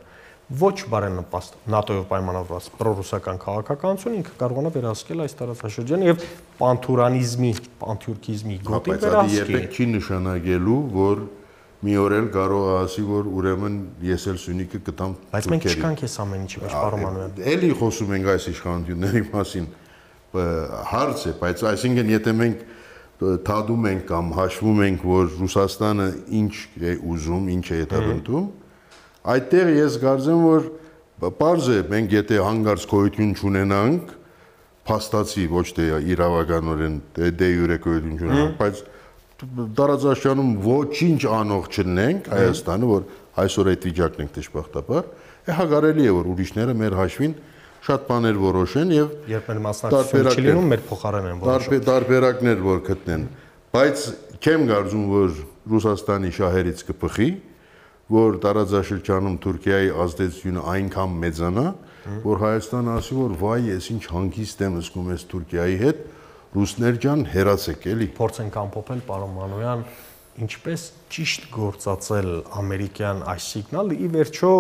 ոչ բարենպաստ ՆԱՏՕ-ով պայմանավորված պրոռուսական քաղաքականություն ինքը կարողանա վերահսկել այս տարածաշրջանը եւ պանթուրանիզմի, պանթյուրքիզմի գոտի Բայց դա երբեք վերահսկի։ չի նշանակելու, որ մի օր էլ կարող է ասի, որ ուրեմն ես էլ Սյունիքը կտամ Բայց մենք չկանք այս ամեն ինչի մեջ, պարոն Մանույան։ Էլի խոսում ենք այս իշխանությունների մասին հարց է, բայց այսինքն եթե մենք թադում ենք կամ հաշվում ենք, որ Ռուսաստանը ինչ է ուզում, ինչ է հետապնդում, այդտեղ ես կարծեմ, որ պարզ է, մենք եթե հանգարց գոյություն չունենանք, փաստացի ոչ թե իրավականորեն դե յուրե գոյություն չունենանք, բայց տարածաշրջանում ոչինչ անող չլինենք Հայաստանը, որ այսօր այդ վիճակն ենք դժբախտաբար, է հագարելի է որ ուրիշները մեր հաշվին շատ բաներ որոշեն եւ Երբ մեր մասնակցություն չի տարբերակներ- լինում, մեր փոխարեն են որոշում։ տարբեր տարբերակներ որ գտնեն, բայց չեմ կարծում որ Ռուսաստանի շահերից կփխի, որ տարածաշրջանում Թուրքիայի ազդեցությունը այնքան մեծանա, որ Հայաստանը ասի որ վայ, ես ինչ հանգիստ եմ զգում ես Թուրքիայի հետ, ռուսներ ջան հերացեք էլի։ փորձենք ամփոփել պարոն Մանոյան ինչպես ճիշտ գործածել ամերիկյան այս սիգնալը ի վերջո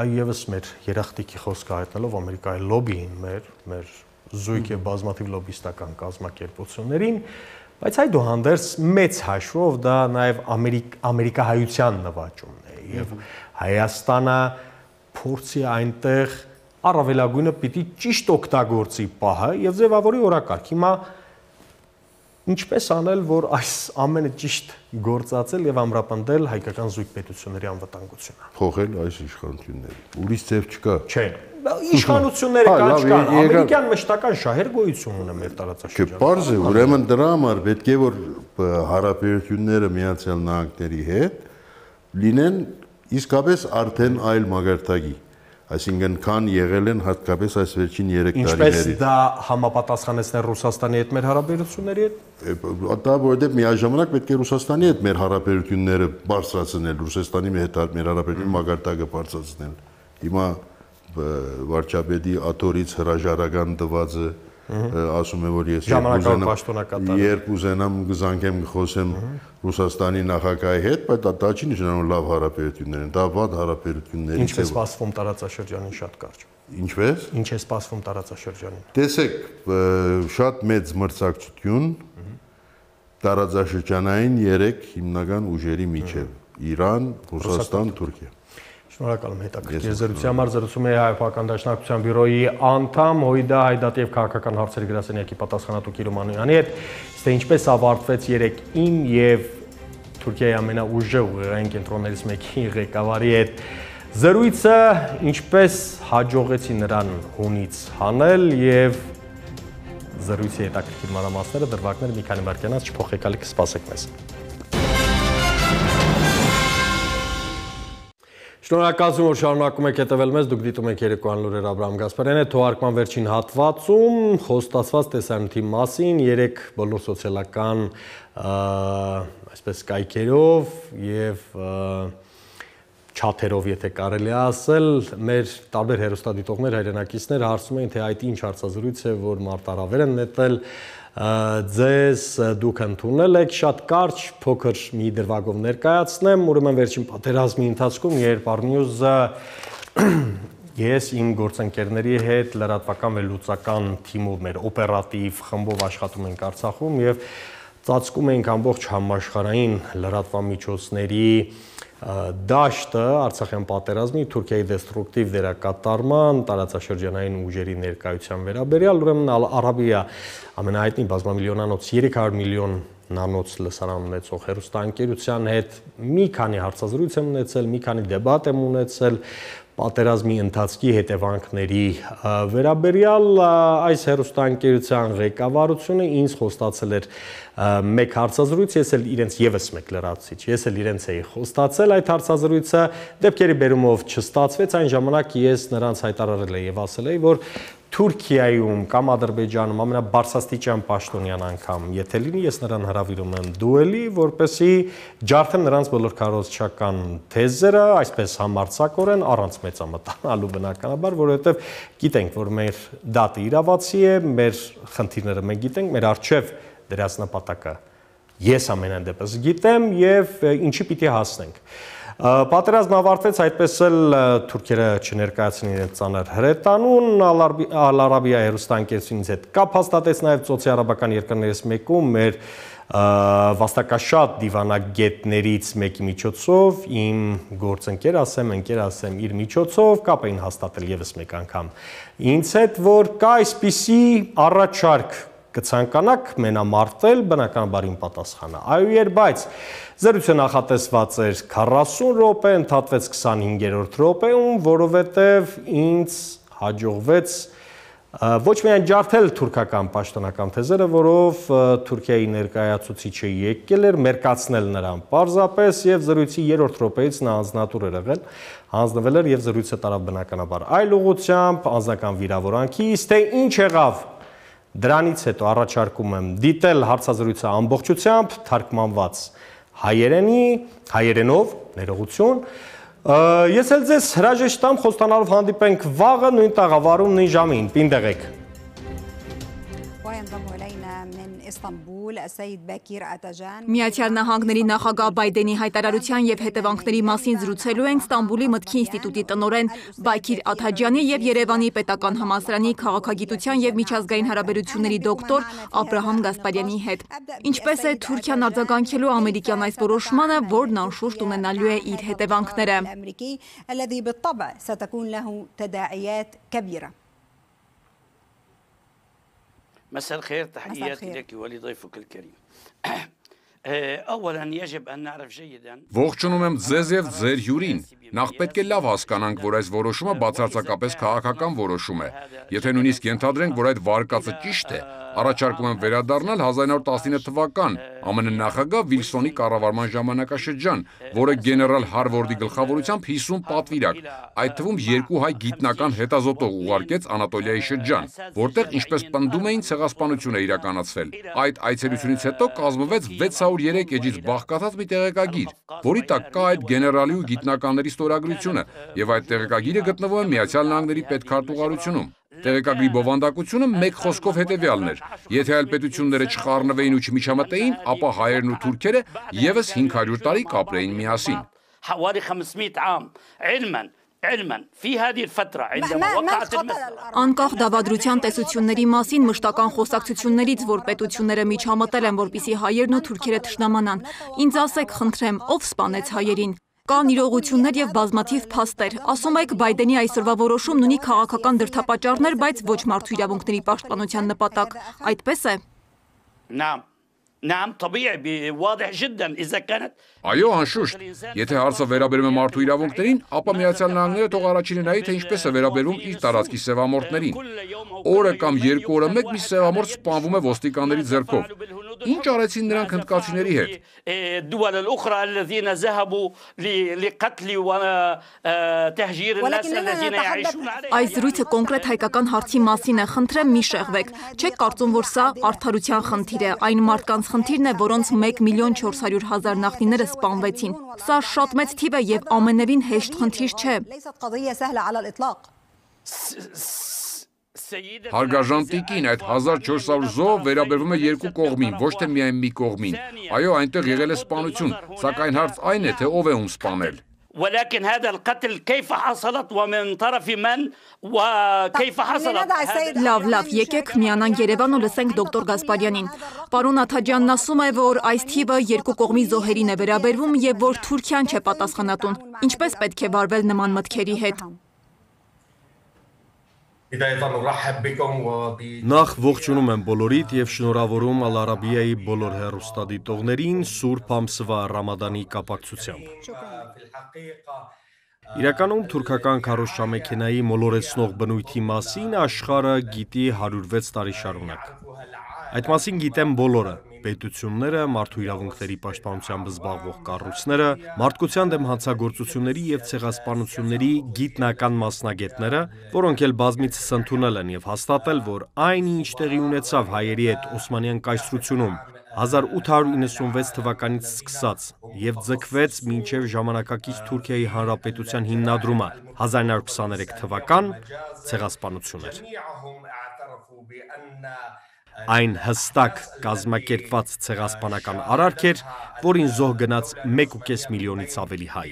այ եւս մեր երախտիկի խոսքը հայտնելով ամերիկայի լոբիին մեր մեր զույգ եւ բազմաթիվ լոբիստական կազմակերպություններին բայց այդուհանդերձ մեծ հաշվով դա նաեւ ամերիկ ամերիկահայության նվաճումն է եւ Հայաստանը փորձի այնտեղ առավելագույնը պիտի ճիշտ օգտագործի պահը եւ ձևավորի օրակարգ հիմա Ինչպես անել, որ այս ամենը ճիշտ գործածել եւ ամրապնդել հայկական զույգ պետությունների անվտանգությունը։ Փոխել այս իշխանությունները։ Ուրիշ ձև չկա։ Չէ։ Իշխանությունները [LAUGHS] կան չկան, ամերիկյան մշտական շահեր գոյություն ունեն մեր Չէ, տարածաշրջանում։ բարձ է, ուրեմն դրա համար պետք է որ հարաբերությունները Միացյալ Նահանգների հետ լինեն իսկապես արդեն այլ մագարտակի։ Այսինքն քան եղել են հատկապես այս վերջին 3 Ինչպես տարիների։ դա համապատասխանեցնել Ռուսաստանի հետ մեր հարաբերությունների հետ։ Դա որովհետև միաժամանակ պետք է Ռուսաստանի հետ մեր հարաբերությունները բարձրացնել, Ռուսաստանի հետ մեր հարաբերությունների մագարտակը բարձրացնել։ Հիմա վարչապետի աթորից հրաժարական տվածը ասում է որ ես պաշտոնակատար։ երբ ուզենամ գզանկեմ խոսեմ Ռուսաստանի նախագահի հետ, բայց դա, չի նշանակում լավ հարաբերություններ են, դա վատ հարաբերությունների Ինչ է սպասվում տարածաշրջանին շատ կարճ։ Ինչպես? Ինչ է սպասվում տարածաշրջանին։ Տեսեք, շատ մեծ մրցակցություն տարածաշրջանային 3 հիմնական ուժերի միջև՝ Իրան, Ռուսաստան, Թուրքիա։ Շնորհակալ եմ հետաքրքիր զրույցի համար զրուցում է Հայ-Афրիկական Դաշնակցության բյուրոյի անդամ Հույդա Հայդատի եւ քաղաքական հարցերի գրասենյակի պատասխանատու Կիրո Մանոյանի հետ։ թե ինչպես ավարտվեց 3-ին եւ Թուրքիայի ամենաուժեղ ուղեղային կենտրոններից մեկի ղեկավարի հետ զրույցը ինչպես հաջողեցի նրան հունից հանել եւ զրույցի հետաքրքիր մանրամասները դրվագները մի քանի վայրկյանից չփոխեկալի կսպասեք մեզ։ Շնորհակալություն, որ շարունակում եք հետևել մեզ։ Դուք դիտում եք Երեկոյան լուրեր Աբրահամ Գասպարյանը թողարկման վերջին հատվածում խոստացված տեսանյութի մասին երեք բոլոր սոցիալական այսպես կայքերով եւ չաթերով, եթե կարելի է ասել, մեր տարբեր հերոստատիտողներ, հայրենակիցներ հարցում էին, թե այդ ինչ հարցազրույց է, որ մարտարավեր են նետել ձեզ դուք ընդունել եք շատ կարճ փոքր մի դրվագով ներկայացնեմ ուրեմն վերջին պատերազմի ընթացքում երբ Arnews-ը [CLEARS THROAT] ես իմ գործընկերների հետ լրատվական վերլուծական թիմով մեր օպերատիվ խմբով աշխատում ենք Արցախում եւ ծածկում ենք ամբողջ համաշխարհային լրատվամիջոցների դաշտը Արցախյան պատերազմի Թուրքիայի դեստրուկտիվ դերակատարման տարածաշրջանային ուժերի ներկայության վերաբերյալ ուրեմն Արաբիա ամենահայտնի բազմամիլիոնանոց 300 միլիոն նանոց լսարան ունեցող հերոստանգերության հետ մի քանի հարցազրույց եմ ունեցել, մի քանի դեբատ եմ ունեցել, պատերազմի ընթացքի հետևանքների վերաբերյալ այս հերոստանգերության ղեկավարությունը ինձ խոստացել էր մեկ հարցազրույց, ես էլ իրենց եւս մեկ լրացիչ, ես էլ իրենց էի խոստացել այդ հարցազրույցը դեպքերի բերումով չստացվեց, այն ժամանակ ես նրանց հայտարարել էի եւ ասել էի, որ Թուրքիայում կամ Ադրբեջանում ամենաբարձրաստիճան պաշտոնյան անգամ, եթե լինի, ես նրան հravirում եմ դուելի, որպեսի ջարդեմ նրանց բոլոր քարոզչական թեզերը, այսպես համարցակորեն առանց մեծամտանալու բնականաբար, որովհետև գիտենք, որ մեր դատը իրավացի է, մեր խնդիրները մենք գիտենք, մեր արժև դրած նպատակը ես ամենայն դեպս գիտեմ եւ ինչի պիտի հասնենք։ Պատերազմը ավարտվեց, այդպես էլ թուրքերը չներկայացին իրենց ծանր հրետանուն, Ալ-Արաբիա հերոստանգեցինից հետ կապ հաստատեց նաև սոցիալական երկրներից մեկում մեր վաստակաշատ դիվանագետներից մեկի միջոցով իմ գործընկեր ասեմ, ընկեր ասեմ, իր միջոցով կապ էին հաստատել եւս մեկ անգամ։ Ինձ հետ որ կա այսպիսի առաջարկ կցանկանաք մենամարտվել, բնականաբար իմ պատասխանը այո էր, բայց զրույցը նախատեսված էր 40 րոպե, ընդհատվեց 25-րդ րոպեում, որովհետև ինձ հաջողվեց ոչ միայն ջարդել թուրքական պաշտոնական թեզերը, որով Թուրքիայի ներկայացուցիչը եկել էր մերկացնել նրան պարզապես եւ զրույցի 3-րդ րոպեից նա անznատուր էր եղել, հանձնվել էր եւ զրույցը տարավ բնականաբար այլ ուղությամբ, անձնական վիրավորանքից, թե ինչ եղավ Դրանից հետո առաջարկում եմ դիտել հարցազրույցը ամբողջությամբ թարգմանված հայերենի, հայերենով, ներողություն։ Ես էլ ձեզ հրաժեշտ տամ խոստանալով հանդիպենք վաղը նույն տաղավարում նույն ժամին, պինտեղեք։ Ստամբուլ, Միացյալ Նահանգների նախագահ Բայդենի հայտարարության եւ հետևանքների մասին զրուցելու են Ստամբուլի մտքի ինստիտուտի տնօրեն Բայքիր Աթաջյանի եւ Երևանի պետական համալսարանի քաղաքագիտության եւ միջազգային հարաբերությունների դոկտոր Աբրահամ Գասպարյանի հետ։ Ինչպես է Թուրքիան արձագանքելու ամերիկյան այս որոշմանը, որն անշուշտ ունենալու է իր հետևանքները։ مساء الخير تحياتي لك ولضيفك الكريم Ողջունում եմ ձեզ եւ ձեր հյուրին։ Նախ պետք է լավ հասկանանք, որ այս որոշումը բացարձակապես քաղաքական որոշում է։ Եթե նույնիսկ ենթադրենք, որ այդ վարկածը ճիշտ է, առաջարկում եմ վերադառնալ 1919 թվական ԱՄՆ նախագահ Վիլսոնի կառավարման ժամանակաշրջան, որը գեներալ Հարվորդի գլխավորությամբ 50 պատվիրակ, այդ թվում երկու հայ գիտնական հետազոտող ուղարկեց Անատոլիայի շրջան, որտեղ ինչպես պնդում էին ցեղասպանություն է իրականացվել։ Այդ այցելությունից հետո կազմվեց 603 էջից բաղկացած մի տեղեկագիր, որի տակ կա այդ գեներալի ու գիտնականների ստորագրությունը, եւ այդ տեղեկագիրը գտնվում է Միացյալ Նահանգների պետքարտուղարությունում։ Տեղեկագրի բովանդակությունը մեկ խոսքով հետևյալն էր. եթե այլ պետությունները չխառնվեին ու չմիջամտեին, ապա հայերն ու թուրքերը եւս 500 տարի կապրեին միասին։ حوالي 500 عام علما علما في هذه الفترة عندما وقعت Անկախ դավադրության տեսությունների մասին մշտական խոսակցություններից, որ պետությունները միջամտել են, որպիսի հայերն ու թուրքերը թշնամանան, ինձ ասեք, խնդրեմ, ով սպանեց հայերին։ Կան իրողություններ եւ բազմաթիվ փաստեր։ Ասում եք Բայդենի այսօրվա որոշումն ունի քաղաքական դրդապատճառներ, բայց ոչ մարդու իրավունքների պաշտպանության նպատակ։ Այդպես է։ Նա نعم طبيعي واضح جدا اذا كانت Այո, անշուշտ։ Եթե հարցը վերաբերում է մարդու իրավունքներին, ապա Միացյալ Նահանգները թող առաջինը նայի, թե ինչպես է վերաբերվում իր տարածքի սևամորտներին։ Օրը կամ երկու օրը մեկ մի սևամորտ սպանվում է ոստիկանների ձեռքով։ Ինչ արեցին նրանք հնդկացիների հետ։ الدول الاخرى الذين ذهبوا لقتل وتهجير الناس الذين يعيشون عليه Այս զրույցը կոնկրետ հայկական հարցի մասին է, խնդրեմ մի շեղվեք։ Չեք կարծում, որ սա արդարության խնդիր է, այն մարդկանց խնդիրն է, որոնց 1 միլիոն 400 հազար նախնիները սպանվեցին։ Սա շատ մեծ թիվ է եւ ամենևին հեշտ խնդիր չէ։ Հարգաժան տիկին, այդ 1400 զոհ վերաբերվում է երկու կողմին, ոչ թե միայն մի կողմին։ Այո, այնտեղ եղել է սպանություն, սակայն հարց այն է, թե ով է ում սպանել։ ولكن هذا القتل كيف حصلت ومن طرف من وكيف حصلت Լավ, լավ, եկեք միանանք Երևան ու լսենք դոկտոր Գասպարյանին։ Պարոն Աթաջյանն ասում է, որ այս թիվը երկու կողմի զոհերին է վերաբերվում եւ որ Թուրքիան չէ պատասխանատուն։ Ինչպես պետք է վարվել նման մտքերի հետ։ Նախ ողջունում եմ բոլորիդ եւ շնորհավորում Ալ-Արաբիայի բոլոր հերոստադիտողներին Սուրբ ամսվա Ռամադանի կապակցությամբ։ Իրականում թուրքական քարոշչամեքենայի մոլորեցնող բնույթի մասին աշխարհը գիտի 106 տարի շարունակ։ Այդ մասին գիտեն բոլորը՝ պետությունները, մարդու իրավունքների պաշտպանությամբ զբաղվող կառույցները, մարդկության դեմ հանցագործությունների եւ ցեղասպանությունների գիտնական մասնագետները, որոնք էլ բազմիցս ընդունել են եւ հաստատել, որ այն ինչ տեղի ունեցավ հայերի հետ Օսմանյան կայսրությունում 1896 թվականից սկսած եւ ձգվեց մինչեւ ժամանակակից Թուրքիայի Հանրապետության հիմնադրումը 1923 թվական ցեղասպանություն էր։ Այն հստակ կազմակերպված ցեղասպանական արարք էր, որին զոհ գնաց 1.5 միլիոնից ավելի հայ։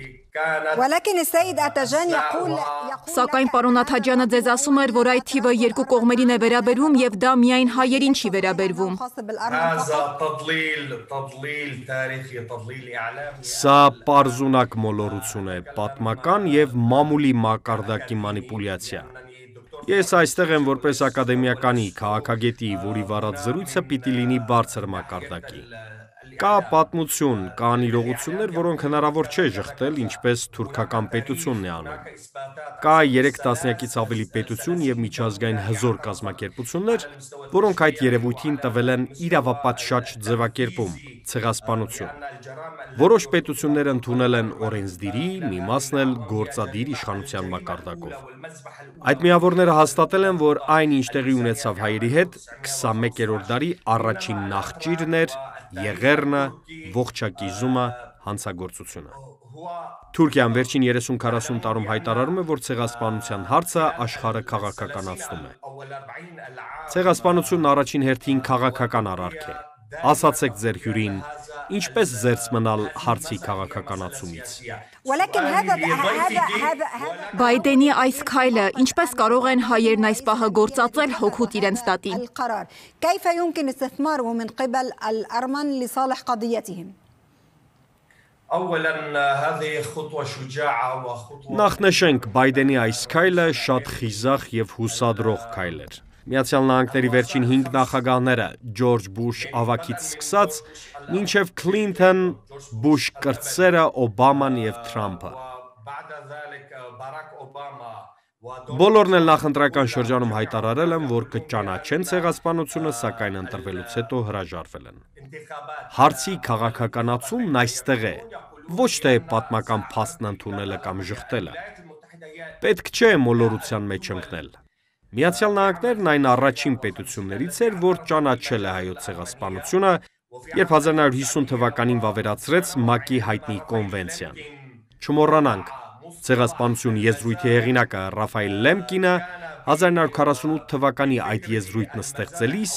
Սակայն պարոն Աթաջյանը ձեզ ասում էր, որ այդ թիվը երկու կողմերին է վերաբերվում եւ դա միայն հայերին չի վերաբերվում։ Սա պարզունակ մոլորություն է, պատմական եւ մամուլի մակարդակի մանիպուլյացիա։ Ես այստեղ եմ որպես ակադեմիականի, քաղաքագետի, որի վարած զրույցը պիտի լինի բարձր մակարդակի։ Կա պատմություն, կան իրողություններ, որոնք հնարավոր չէ շղթել, ինչպես թուրքական պետությունն է անում։ Կա 3 տասնյակից ավելի պետություն եւ միջազգային հզոր կազմակերպություններ, որոնք այդ երևույթին տվել են իրավապատշաճ ձևակերպում՝ ցեղասպանություն։ Որոշ պետություններ ընդունել են օրենսդիրի, մի մասն էլ գործադիր իշխանության մակարդակով։ Այդ միավորները հաստատել են, որ այն ինչ տեղի ունեցավ հայերի հետ 21-րդ դարի առաջին նախճիրն էր Եղեռնը, ողջակիզումը, հանցագործությունը։ Թուրքիան վերջին 30-40 տարում հայտարարում է, որ ցեղասպանության հարցը աշխարհը քաղաքականացնում է։ Ցեղասպանությունն առաջին հերթին քաղաքական արարք է։ Ասացեք ձեր հյուրին, ինչպես զերծ մնալ հարցի քաղաքականացումից։ Բայդենի այս քայլը ինչպես կարող են հայերն այս պահը գործածել հոգուտ իրենց տատի։ كيف يمكن استثماره من قبل الأرمن لصالح قضيتهم؟ Նախ նշենք Բայդենի այս քայլը շատ խիզախ եւ հուսադրող քայլ էր։ Միացյալ Նահանգների վերջին 5 նախագահները՝ Ջորջ Բուշ ավակից սկսած, մինչև Քլինթոն, Բուշ կրտսերը, Օբաման եւ Թրամփը։ Բոլորն էլ նախընտրական շրջանում հայտարարել են, որ կճանաչեն ցեղասպանությունը, սակայն ընտրվելուց հետո հրաժարվել են։ Հարցի քաղաքականացումն այստեղ է, ոչ թե պատմական փաստն ընդունելը կամ շղթելը։ Պետք չէ մոլորության մեջ ընկնել։ Միացյալ Նահանգներն այն առաջին պետություններից էր, որ ճանաչել է հայոց ցեղասպանությունը, երբ 1950 թվականին վավերացրեց ՄԱԿ-ի հայտնի կոնվենցիան։ Չմոռանանք, ցեղասպանություն եզրույթի հեղինակը Ռաֆայել Լեմկինը 1948 թվականի այդ եզրույթն ստեղծելիս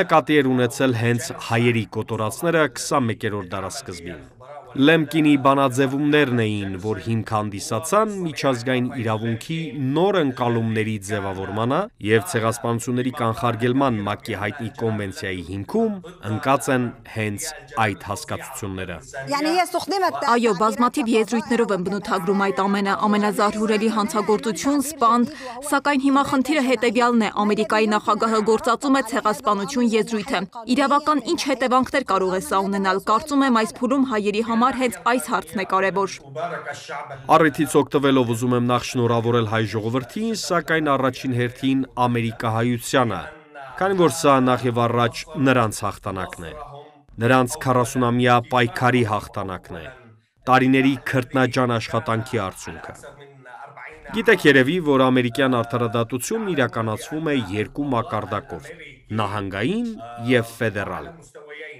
նկատի էր ունեցել հենց հայերի կոտորածները 21-րդ դարաշրջանին։ Լեմկինի բանաձևումներն էին, որ հիմք հանդիսացան միջազգային իրավունքի նոր ընկալումների ձևավորմանը եւ ցեղասպանությունների կանխարգելման ՄԱԿ-ի հայտնի կոնվենցիայի հիմքում ընկած են հենց այդ հասկացությունները։ Այո, բազմաթիվ եզրույթներով են բնութագրում այդ ամենը ամենազարհուրելի հանցագործություն, սպանդ, սակայն հիմա խնդիրը հետեւյալն է՝ Ամերիկայի նախագահը գործածում է ցեղասպանություն եզրույթը։ Իրավական ինչ հետևանքներ կարող է սա ունենալ։ Կարծում եմ այս փուլում հայերի համար համար հենց այս հարցն է կարևոր։ Առիթից օգտվելով ուզում եմ նախ շնորհավորել հայ ժողովրդին, սակայն առաջին հերթին ամերիկահայությանը, քանի որ սա նախ եւ առաջ նրանց հաղթանակն է։ Նրանց 40-ամյա պայքարի հաղթանակն է։ Տարիների քրտնաջան աշխատանքի արդյունքը։ Գիտեք երևի, որ ամերիկյան արդարադատությունն իրականացվում է երկու մակարդակով՝ նահանգային եւ ֆեդերալ։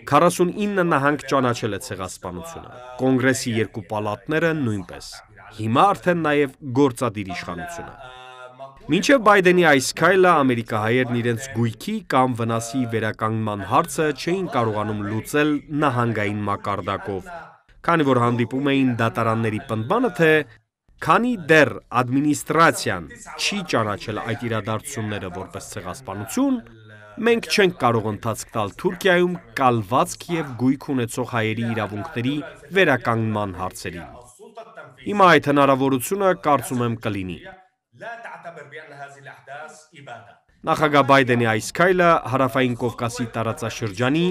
49 նահանգ ճանաչել է ցեղասպանությունը։ Կոնգրեսի երկու պալատները նույնպես։ Հիմա արդեն նաև գործադիր իշխանությունը։ Մինչև Բայդենի այս քայլը ամերիկահայերն իրենց գույքի կամ վնասի վերականգնման հարցը չէին կարողանում լուծել նահանգային մակարդակով, քանի որ հանդիպում էին դատարանների պնդմանը, թե քանի դեռ ադմինիստրացիան չի ճանաչել այդ իրադարձությունները որպես ցեղասպանություն, Մենք չենք կարող ընթացք տալ Թուրքիայում կալվածք եւ գույք ունեցող հայերի իրավունքների վերականգնման հարցերին։ Հիմա այդ հնարավորությունը կարծում եմ կլինի։ Նախագահ Բայդենի այս քայլը հարավային Կովկասի տարածաշրջանի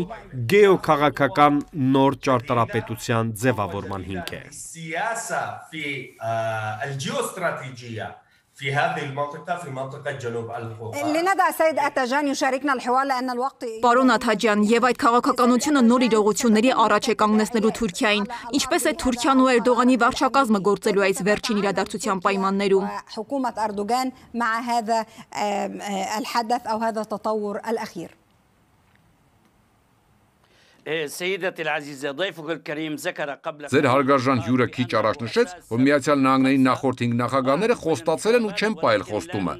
գեոքաղաքական նոր ճարտարապետության ձևավորման հիմք է։ Սիասա ֆի ալ-ջիոստրատեգիա في هذه المنطقة في منطقة جنوب القوقاز لندى السيد أتاجان يشاركنا الحوار لأن الوقت Պարոն Աթաջյան, եւ այդ քաղաքականությունը նոր իրողությունների առաջ է կանգնեցնելու Թուրքիային, ինչպես է Թուրքիան ու Էրդողանի վարչակազմը գործելու այս վերջին իրադարձության պայմաններում։ حكومة أردوغان مع هذا آم، آه، الحدث أو هذا التطور الأخير Ձեր հարգարժան հյուրը քիչ առաջ նշեց, որ Միացյալ Նահանգների նախորդ 5 նախագահները խոստացել են ու չեն պայել խոստումը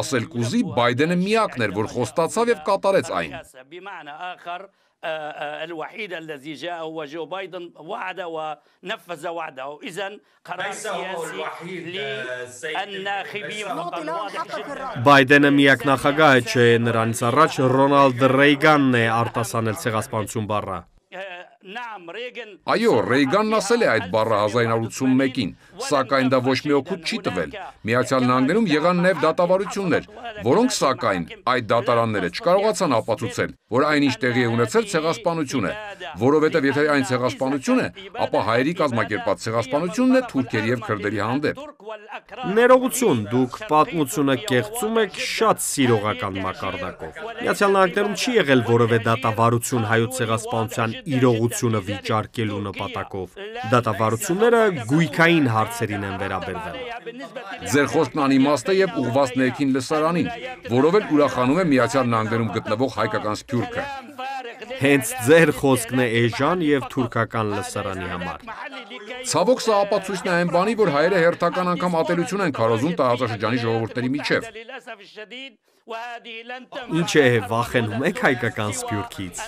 Ասել կուզի Բայդենը միակն էր, որ խոստացավ եւ կատարեց այն։ بمعنى آخر آه، آه، الوحيد الذي جاء هو جو بايدن وعد ونفذ وعده إذا قرار ليس هو سياسي الوحيد، آه، السيد للناخبين ليس فقط نعطي لهم واضح حقه في جدا الرأي Բայդենը միակ նախագահը չէ, նրանից առաջ Ռոնալդ Ռեյգանն է արտասանել ցեղասպանություն բառը։ آه، نعم ريغن Այո, Ռեյգանն ասել է այդ բառը 1981-ին, սակայն դա ոչ մի օգուտ չի տվել։ Միացյալ Նահանգներում եղան նաև դատավարություններ, որոնք սակայն այդ դատարանները չկարողացան ապացուցել, որ այնինչ տեղի է ունեցել ցեղասպանություն է, որովհետև եթե այն ցեղասպանություն է, ապա հայերի կազմակերպած ցեղասպանությունն է թուրքերի եւ քրդերի հանդեպ։ Ներողություն, դուք պատմությունը կեղծում եք շատ սիրողական մակարդակով։ Միացյալ Նահանգներում չի եղել որևէ դատավարություն հայոց ցեղասպանության իրողության իրողությունը վիճարկելու նպատակով։ Դատավարությունները գույքային հարցերին են վերաբերվել։ Ձեր խոսքն անիմաստ է եւ ուղված ներքին լսարանին, որով էլ ուրախանում է Միացյալ Նահանգներում գտնվող հայկական սփյուռքը։ Հենց ձեր խոսքն է էժան եւ թուրքական լսարանի համար։ Ցավոք սա ապացույցն է այն բանի, որ հայերը հերթական անգամ ատելություն են քարոզում տարածաշրջանի ժողովուրդների միջև։ Ինչ է վախենում եք հայկական սփյուռքից։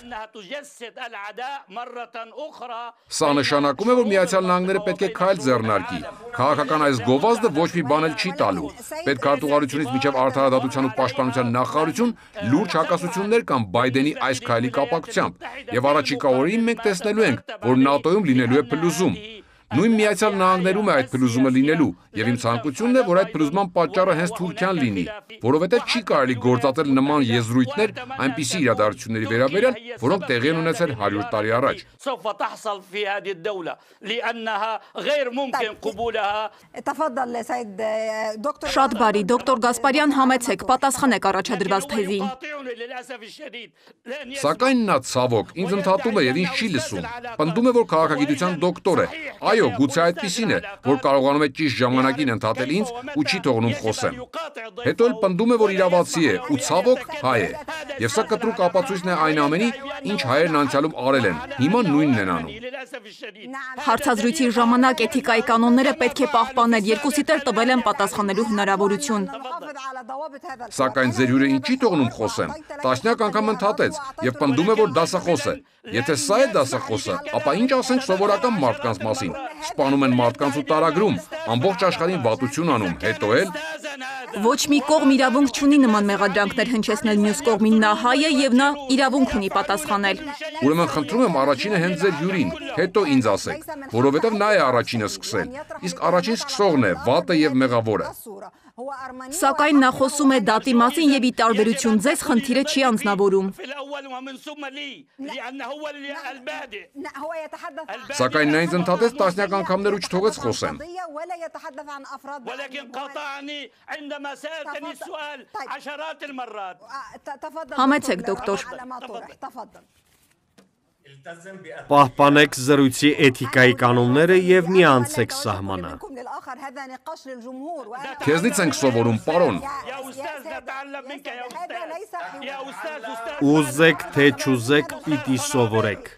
Սա նշանակում է, որ Միացյալ Նահանգները պետք է քայլ ձեռնարկի։ Քաղաքական այս գովազդը ոչ մի բան էլ չի տալու։ Պետք արտուղարությունից միջև արդարադատության ու պաշտպանության նախարարություն լուրջ հակասություններ կան Բայդենի այս քայլի կապակցությամբ։ Եվ առաջիկա օրերին մենք տեսնելու ենք, որ ՆԱՏՕ-ում լինելու է փլուզում։ Նույն Միացյալ Նահանգներում է այդ փլուզումը լինելու, եւ իմ ցանկությունն է, որ այդ փլուզման պատճառը հենց Թուրքիան լինի, որովհետեւ չի կարելի գործածել նման եզրույթներ այնպիսի իրադարձությունների վերաբերյալ, որոնք տեղի են ունեցել 100 տարի առաջ։ Շատ բարի, դոկտոր Գասպարյան, համեցեք, պատասխանեք առաջադրված թեզին։ Սակայն նա ցավոք ինձ ընդհատում է եւ ինձ չի լսում։ Պնդում է, որ քաղաքագիտության դոկտոր է։ Այո, Այո, գուցե այդպեսին է, որ կարողանում է ճիշտ ժամանակին ընդհատել ինձ ու չի թողնում խոսեմ։ Հետո էլ պնդում է, որ իրավացի է ու ցավոք հայ է։ Եվ սա կտրուկ ապացույցն է այն ամենի, ինչ հայերն անցյալում արել են։ Հիմա նույնն են անում։ Հարցազրույցի ժամանակ էթիկայի կանոնները պետք է պահպանել, երկուսի տեր տվել են պատասխանելու հնարավորություն։ Սակայն ձեր հյուրը ինչի թողնում խոսեմ։ Տասնյակ անգամ ընդհատեց եւ պնդում է, որ դասախոս է։ Եթե սա է դասախոսը, ապա ինչ ասենք սովորական մարդկանց մասին սպանում են մարդկանց ու տարագրում, ամբողջ աշխարհին վատություն անում, հետո էլ Ոչ մի կողմ իրավունք չունի նման մեղադրանքներ հնչեցնել մյուս կողմին նա հայ է եւ նա իրավունք ունի պատասխանել։ Ուրեմն խնդրում եմ առաջինը հենց ձեր յուրին, հետո ինձ ասեք, որովհետեւ նա է առաջինը սկսել։ Իսկ առաջին սկսողն է, վատը եւ մեղավորը։ Սակայն նա խոսում է դատի մասին եւ ի տարբերություն ձեզ խնդիրը չի անձնավորում։ Սակայն նա ինձ ընդհատեց տասնյակ անգամներ ու չթողեց խոսեմ։ Համեցեք, դոկտոր։ Պահպանեք զրույցի էթիկայի կանոնները եւ մի անցեք սահմանը։ Քեզնից ենք սովորում, պարոն։ Ուզեք թե չուզեք, պիտի սովորեք։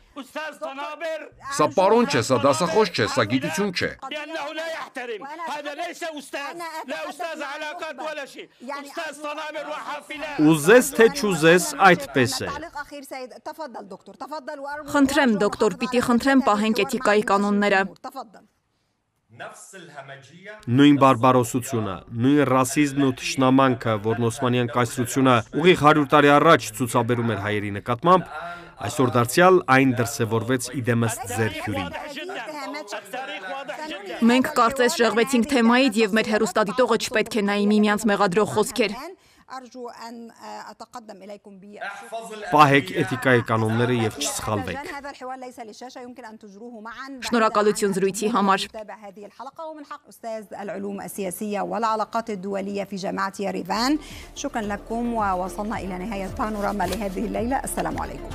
Սա պարոն չէ, սա դասախոս չէ, սա գիտություն չէ։ Ուզես թե չուզես, այդպես է։ Խնդրեմ, դոկտոր, պիտի խնդրեմ պահենք էթիկայի կանոնները։ Նույն բարբարոսությունը, նույն ռասիզմն ու թշնամանքը, որն Օսմանյան կայսրությունը ուղիղ 100 տարի առաջ ցուցաբերում էր հայերի նկատմամբ, Այսօր դարձյալ այն դրսևորվեց իդեմս ձեր հյուրին։ Մենք կարծես շեղվեցինք թեմայից եւ մեր հերոստատիտողը չպետք է նայի միմյանց մեղադրող խոսքեր։ أرجو أن أتقدم إليكم ب Պահեք էթիկայի կանոնները եւ չսխալվեք։ هذا الحوار ليس للشاشة يمكن أن تجروه معا Շնորհակալություն զրույցի համար։ تابع هذه الحلقة ومن حق أستاذ العلوم السياسية والعلاقات الدولية في جامعة يريفان شكرا لكم ووصلنا إلى نهاية بانوراما لهذه الليلة السلام عليكم